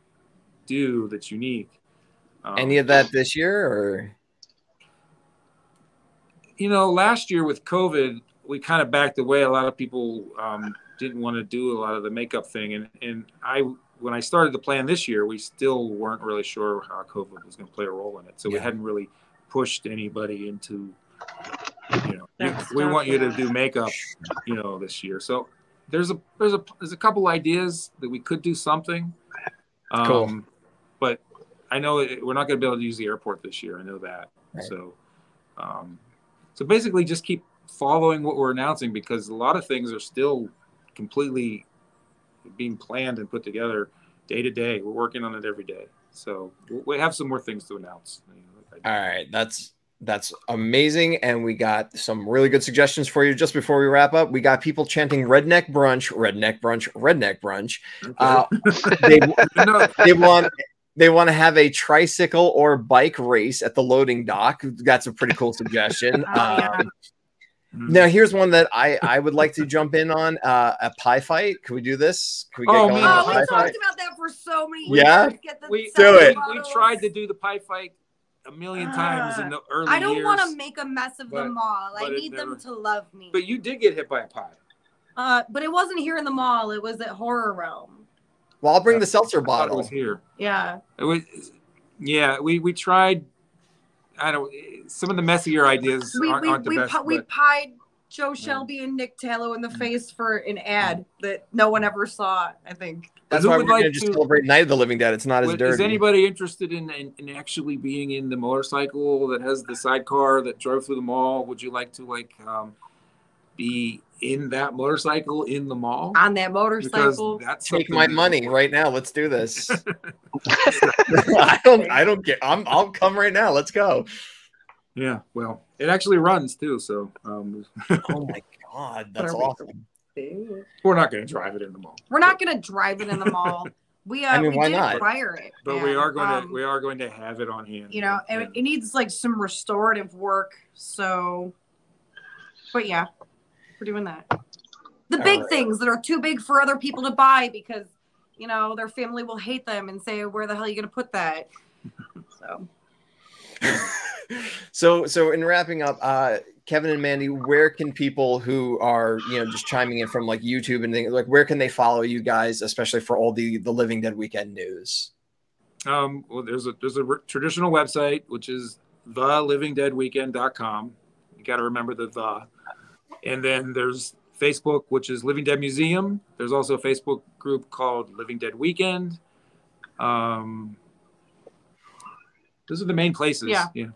do that's unique. Um, Any of that this year or? You know last year with covid we kind of backed away. A lot of people um, didn't want to do a lot of the makeup thing. And and i when i started the plan this year we still weren't really sure how covid was going to play a role in it. So we hadn't really pushed anybody into you know we, we want you to do makeup you know this year. So there's a there's a there's a couple ideas that we could do something. Um, Cool. but i know it, we're not going to be able to use the airport this year. I know that. Right. so um, so basically just keep following what we're announcing because a lot of things are still completely being planned and put together day to day we're working on it every day so we- we have some more things to announce you know, like I- all right, that's that's amazing. And we got some really good suggestions for you just before we wrap up. We got people chanting redneck brunch, redneck brunch, redneck brunch. Uh, *laughs* they no, they want they want to have a tricycle or bike race at the loading dock. That's a pretty cool suggestion. Oh, yeah. Um, now here's one that I I would like to jump in on uh, a pie fight. Can we do this? Can we get Oh, going man. Oh, we talked fight? about that for so many Yeah? years. Get the we, Do it. we bottles. tried to do the pie fight a million times in the early I don't want to make a mess of but- the mall. I but it need them to love me. But you did get hit by a pie. uh, but it wasn't here in the mall. It was at Horror Realm. Well, I'll bring the seltzer I it bottle. was here. Yeah. It was, yeah, we we tried. I don't. Some of the messier ideas We aren't, we aren't the we, best. pi- we pied Joe Shelby and Nick Taylor in the face for an ad that no one ever saw. I think. That's Who why we're gonna just celebrate Night of the Living Dead. It's not as But dirty. Is anybody interested in, in, in actually being in the motorcycle that has the sidecar that drove through the mall? Would you like to like um, be in that motorcycle in the mall? On that motorcycle. that's Take my that- money right now. Let's do this. *laughs* *laughs* I don't. I don't get. I'm. I'll come right now. Let's go. Yeah, well, it actually runs too, so um, *laughs* Oh my god, that's What we awesome. we're not going to drive it in the mall. We're not gonna drive it in the mall. We uh, I mean, we why did not? acquire it, But we are going to um, we are going to have it on hand. you know, and it needs like some restorative work. So, but yeah, we're doing that. The big right. things that are too big for other people to buy because you know their family will hate them and say, "Where the hell are you going to put that?" So, *laughs* so so in wrapping up uh kevin and mandy where can people who are you know just chiming in from like youtube and things like where can they follow you guys especially for all the the living dead weekend news Um, well, there's a there's a r- traditional website which is thelivingdeadweekend.com. You got to remember the the, and then there's Facebook, which is Living Dead Museum. There's also a Facebook group called Living Dead Weekend. Um, those are the main places. Yeah. yeah.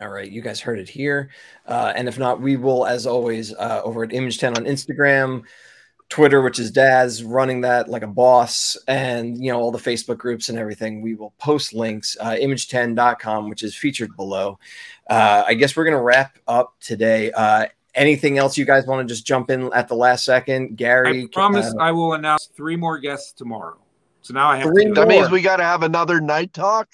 all right you guys heard it here uh and if not we will as always uh over at image 10 on instagram twitter which is daz running that like a boss and you know all the facebook groups and everything we will post links uh, image10.com which is featured below uh i guess we're gonna wrap up today uh anything else you guys want to just jump in at the last second gary I promise uh, I will announce three more guests tomorrow. So now I have Three to. That more. means we got to have another night talk.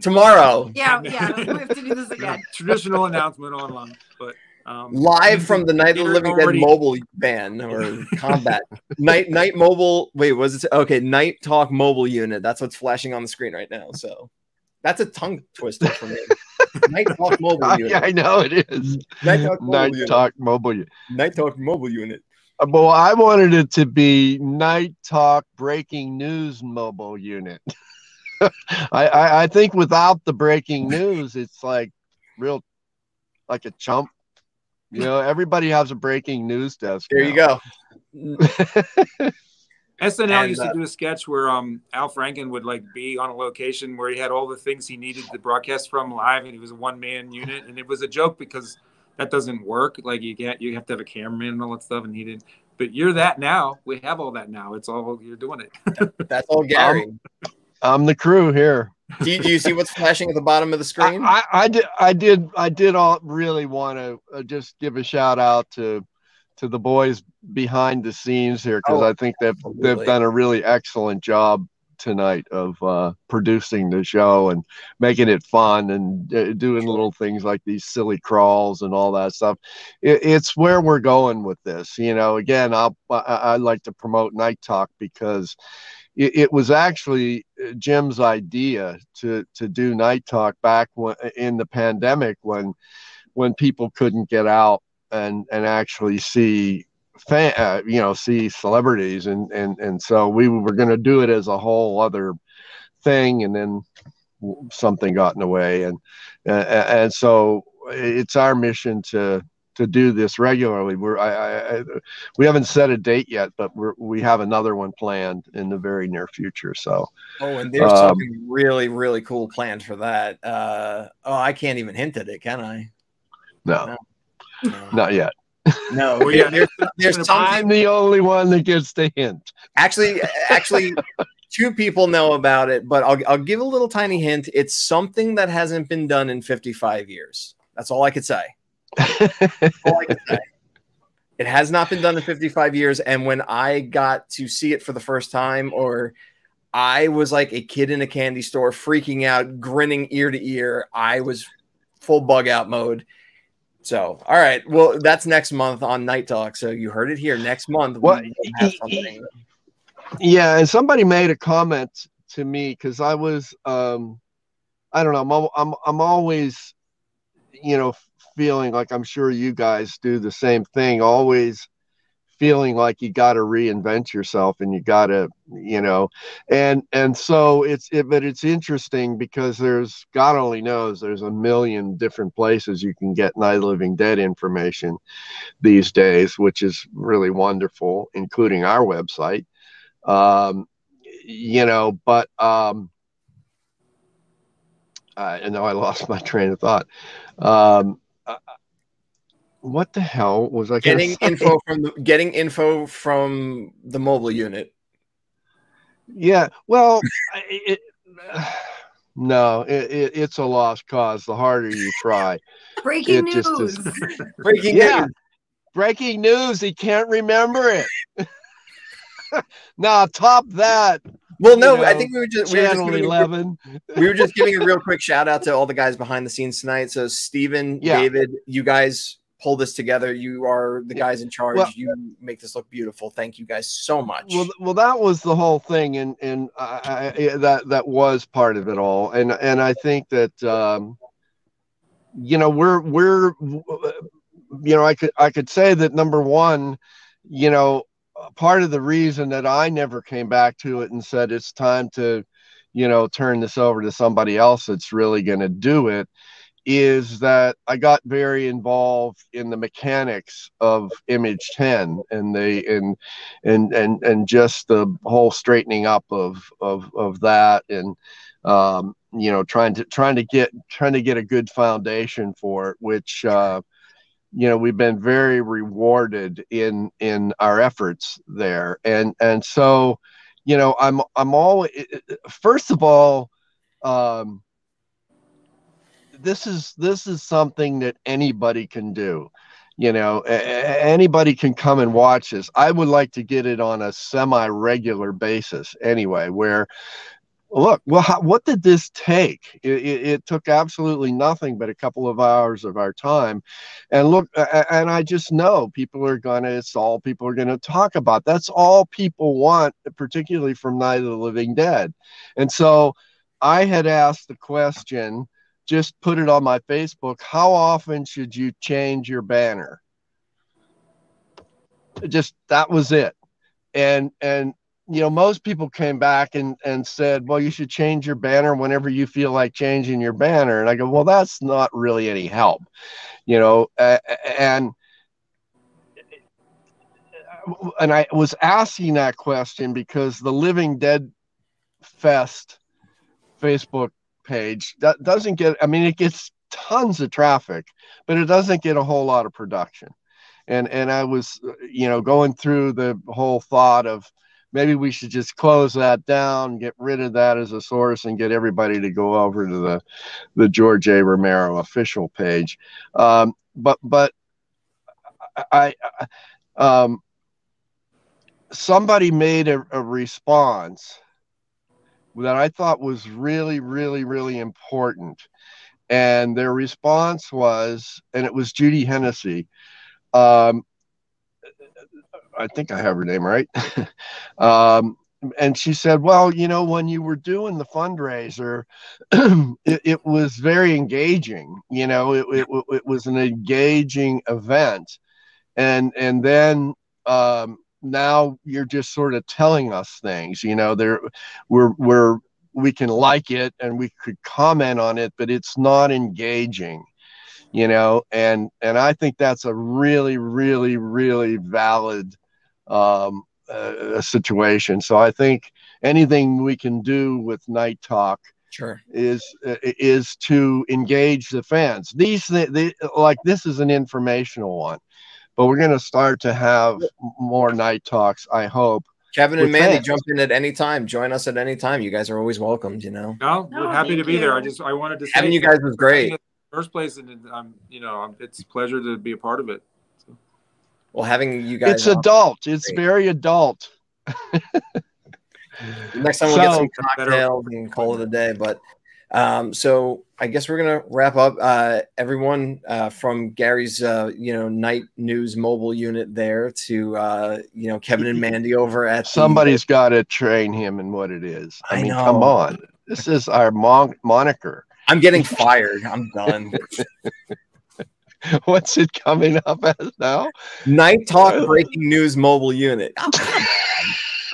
tomorrow yeah, *laughs* yeah, we have to do this again. traditional announcement online, but um, live from the Night of the Peter Living Dead mobile van or *laughs* combat night night mobile. Wait, was it okay? Night Talk mobile unit. That's what's flashing on the screen right now. So that's a tongue twister for me. *laughs* Night Talk mobile yeah, unit. I know it is. Night Talk mobile Night unit. talk mobile. Night Talk mobile unit. Uh, Well, I wanted it to be night talk breaking news mobile unit. *laughs* I, I I think without the breaking news, it's like real, like a chump. You know, everybody has a breaking news desk. There you go. *laughs* SNL And, used uh, to do a sketch where um Al Franken would like be on a location where he had all the things he needed to broadcast from live, and he was a one man unit, and it was a joke because that doesn't work. Like you can't, you have to have a cameraman and all that stuff, and he didn't. But you're that now. We have all that now. It's all you're doing it. That's all *laughs* Gary. I'm the crew here. Do, you, do you see what's flashing at the bottom of the screen? I, I did I did I did all really want to uh, just give a shout out to to the boys behind the scenes here because Oh, I think they've absolutely. they've done a really excellent job tonight of uh, producing the show and making it fun and uh, doing little things like these silly crawls and all that stuff. It, it's where we're going with this. You know, again, I'll, I, I like to promote Night Talk because it, it was actually uh, Jim's idea to to do Night Talk back when, in the pandemic when when people couldn't get out and and actually see fan, uh, you know, see celebrities, and and and so we were going to do it as a whole other thing, and then something got in the way, and uh, and so it's our mission to to do this regularly. We're I, I, I we haven't set a date yet, but we're we have another one planned in the very near future. So oh, and there's um, something really, really cool planned for that. Uh, oh, I can't even hint at it, can I? no, No. *laughs* not yet. No, *laughs* Well, yeah, there's, there's something. I'm the only one that gets the hint. Actually, actually, *laughs* two people know about it, but I'll I'll give a little tiny hint. It's something that hasn't been done in 55 years. That's all I could say. All I could say. It has not been done in 55 years, and when I got to see it for the first time, or I was like a kid in a candy store, freaking out, grinning ear to ear. I was full bug out mode. So, all right. Well, that's next month on Night Talk. So you heard it here. Next month, we Well, will have something. Yeah, and somebody made a comment to me because I was um I don't know. I'm, I'm, I'm always, you know, feeling like I'm sure you guys do the same thing, always feeling like you got to reinvent yourself and you got to, you know, and, and so it's, it, but it's interesting because there's, God only knows, there's a million different places you can get Night Living Dead information these days, which is really wonderful, including our website. Um, you know, but, um, I know I lost my train of thought. Um, uh, what the hell was I Getting info from the, getting info from the mobile unit. Yeah, well, I- it, no, it, it, it's a lost cause. The harder you try, Breaking It just news. is- *laughs* Breaking Yeah. news. breaking news. He can't remember it. *laughs* now, top that. Well, no, you I think we were just we were just, giving, eleven. *laughs* we were just giving a real *laughs* quick shout out to all the guys behind the scenes tonight. So Stephen, Yeah. David, you guys pull this together. You are the guys in charge. Well- you make this look beautiful. Thank you guys so much. Well, well, that was the whole thing, and and I, I, that that was part of it all, and and I think that um, you know we're we're you know I could I could say that number one, you know, part of the reason that I never came back to it and said it's time to, you know, turn this over to somebody else that's really going to do it is that I got very involved in the mechanics of Image 10 and the and and and and just the whole straightening up of of of that and um, you know trying to trying to get trying to get a good foundation for it, which uh, you know we've been very rewarded in in our efforts there and and so you know I'm I'm always first of all. Um, this is this is something that anybody can do you know a- anybody can come and watch this i would like to get it on a semi regular basis anyway where look well how, what did this take it, it, it took absolutely nothing but a couple of hours of our time and look and i just know people are gonna it's all people are gonna talk about that's all people want particularly from night of the living dead and so i had asked the question just put it on my Facebook. How often should you change your banner? Just that was it. And and you know, most people came back and and said, "Well, you should change your banner whenever you feel like changing your banner." And I go, "Well, that's not really any help." You know, uh, and and I was asking that question because the Living Dead Fest Facebook page that doesn't get i mean it gets tons of traffic but it doesn't get a whole lot of production and and i was you know going through the whole thought of maybe we should just close that down get rid of that as a source and get everybody to go over to the the george a romero official page um, but but i, I um, somebody made a, a response that I thought was really, really, really important. And their response was, and it was Judy Hennessy. Um, I think I have her name right. *laughs* um, and she said, Well, you know, when you were doing the fundraiser, *clears throat* it, it, was very engaging. You know, it, it, it was an engaging event. And, and then, um, now you're just sort of telling us things you know there we're we're we can like it and we could comment on it but it's not engaging you know and and i think that's a really really really valid um uh, situation. So i think anything we can do with night talk sure. is uh, is to engage the fans. These they, like this is an informational one but we're going to start to have more night talks i hope kevin and mandy fans. jump in at any time. Join us at any time. You guys are always welcomed you know? No, no we're happy to be you. there. I just i wanted to say having you guys was great. First place and i'm you know it's a pleasure to be a part of it. so. Well having you guys it's adult it's great. very adult next time we'll so, get some cocktails and call it a day but um, so I guess we're gonna wrap up. Uh, everyone uh, from Gary's, uh, you know, night news mobile unit there to uh, you know Kevin and Mandy over at. Somebody's got to train him in what it is. I, I mean, know. come on, this is our mon- moniker. I'm getting fired. I'm done. *laughs* *laughs* What's it coming up as now? Night *laughs* Talk Breaking News Mobile Unit. Oh.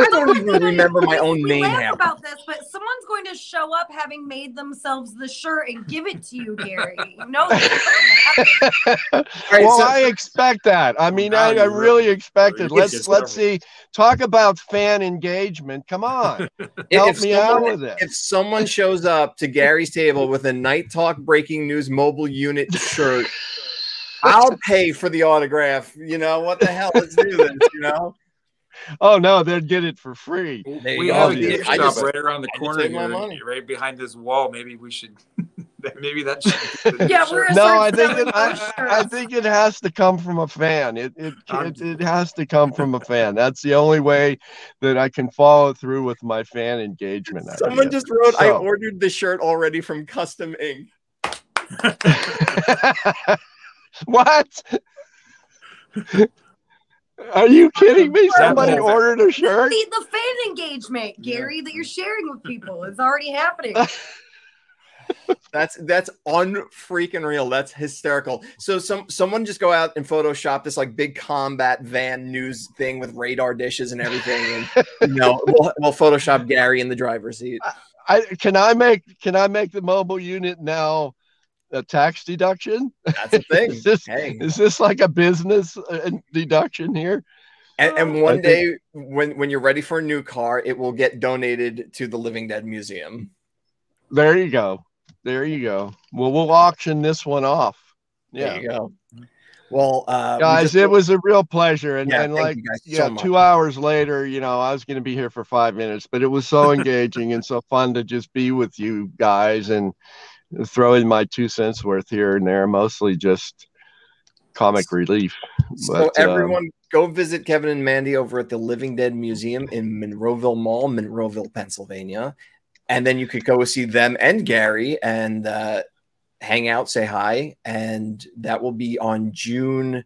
I don't *laughs* even remember my own we name laugh half. about this, but someone's going to show up having made themselves the shirt and give it to you, Gary. You know this gonna happen. right, well, so- I expect that. I mean, I, I really really- expect it. Let's let's see. Talk about fan engagement. Come on, help if me out with it. if someone shows up to Gary's table with a Night Talk Breaking News Mobile Unit shirt, I'll pay for the autograph. You know what the hell? Let's do this. You know. *laughs* Oh no, they'd get it for free. There we go. have a gift I shop just- right around the I corner take my here, money. right behind this wall. Maybe we should. *laughs* maybe that. Should, Yeah, we're No, I think it, I, I think it has to come from a fan. It it, it it has to come from a fan. That's the only way that I can follow through with my fan engagement. Someone idea. just wrote, "I ordered the shirt already from Custom Ink." *laughs* what? Are you kidding me? Somebody ordered a shirt? See the fan engagement, Gary, that you're sharing with people is already happening. *laughs* That's that's unfreaking real. That's hysterical. So some someone just go out and Photoshop this like big combat van news thing with radar dishes and everything, and you know *laughs* we'll, we'll Photoshop Gary in the driver's seat. I can I make can I make the mobile unit now a tax deduction? That's the thing. *laughs* Is this hey, is this like a business uh, deduction here? and, and I one think- day when when you're ready for a new car, it will get donated to the Living Dead Museum. There you go. There you go. Well, we'll auction this one off. There Yeah. you go. Well, uh, we Guys, just- it was a real pleasure. And, Yeah, and like, yeah, so two hours later, you know, I was going to be here for five minutes, but it was so engaging and so fun to just be with you guys and throw in my two cents worth here and there, mostly just comic relief. So But, um, everyone, go visit Kevin and Mandy over at the Living Dead Museum in Monroeville Mall, Monroeville, Pennsylvania, and then you could go see them and Gary and uh, hang out, say hi, and that will be on June.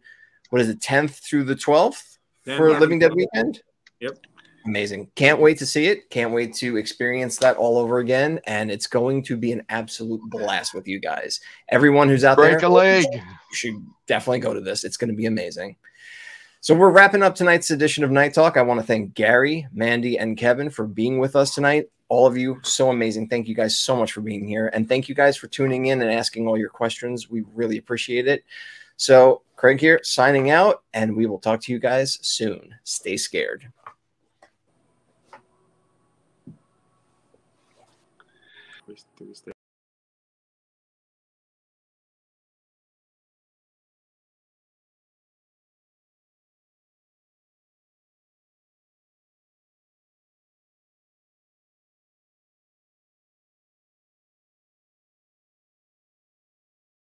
What is it, 10th through the 12th for 10th. Living Dead Weekend? Yep. Amazing. Can't wait to see it. Can't wait to experience that all over again. And it's going to be an absolute blast with you guys. Everyone who's out break there, a leg. you should definitely go to this. It's going to be amazing. So we're wrapping up tonight's edition of Night Talk. I want to thank Gary, Mandy, and Kevin for being with us tonight. All of you, so amazing. Thank you guys so much for being here. And thank you guys for tuning in and asking all your questions. We really appreciate it. So, Craig here, signing out, and we will talk to you guys soon. Stay scared. Stay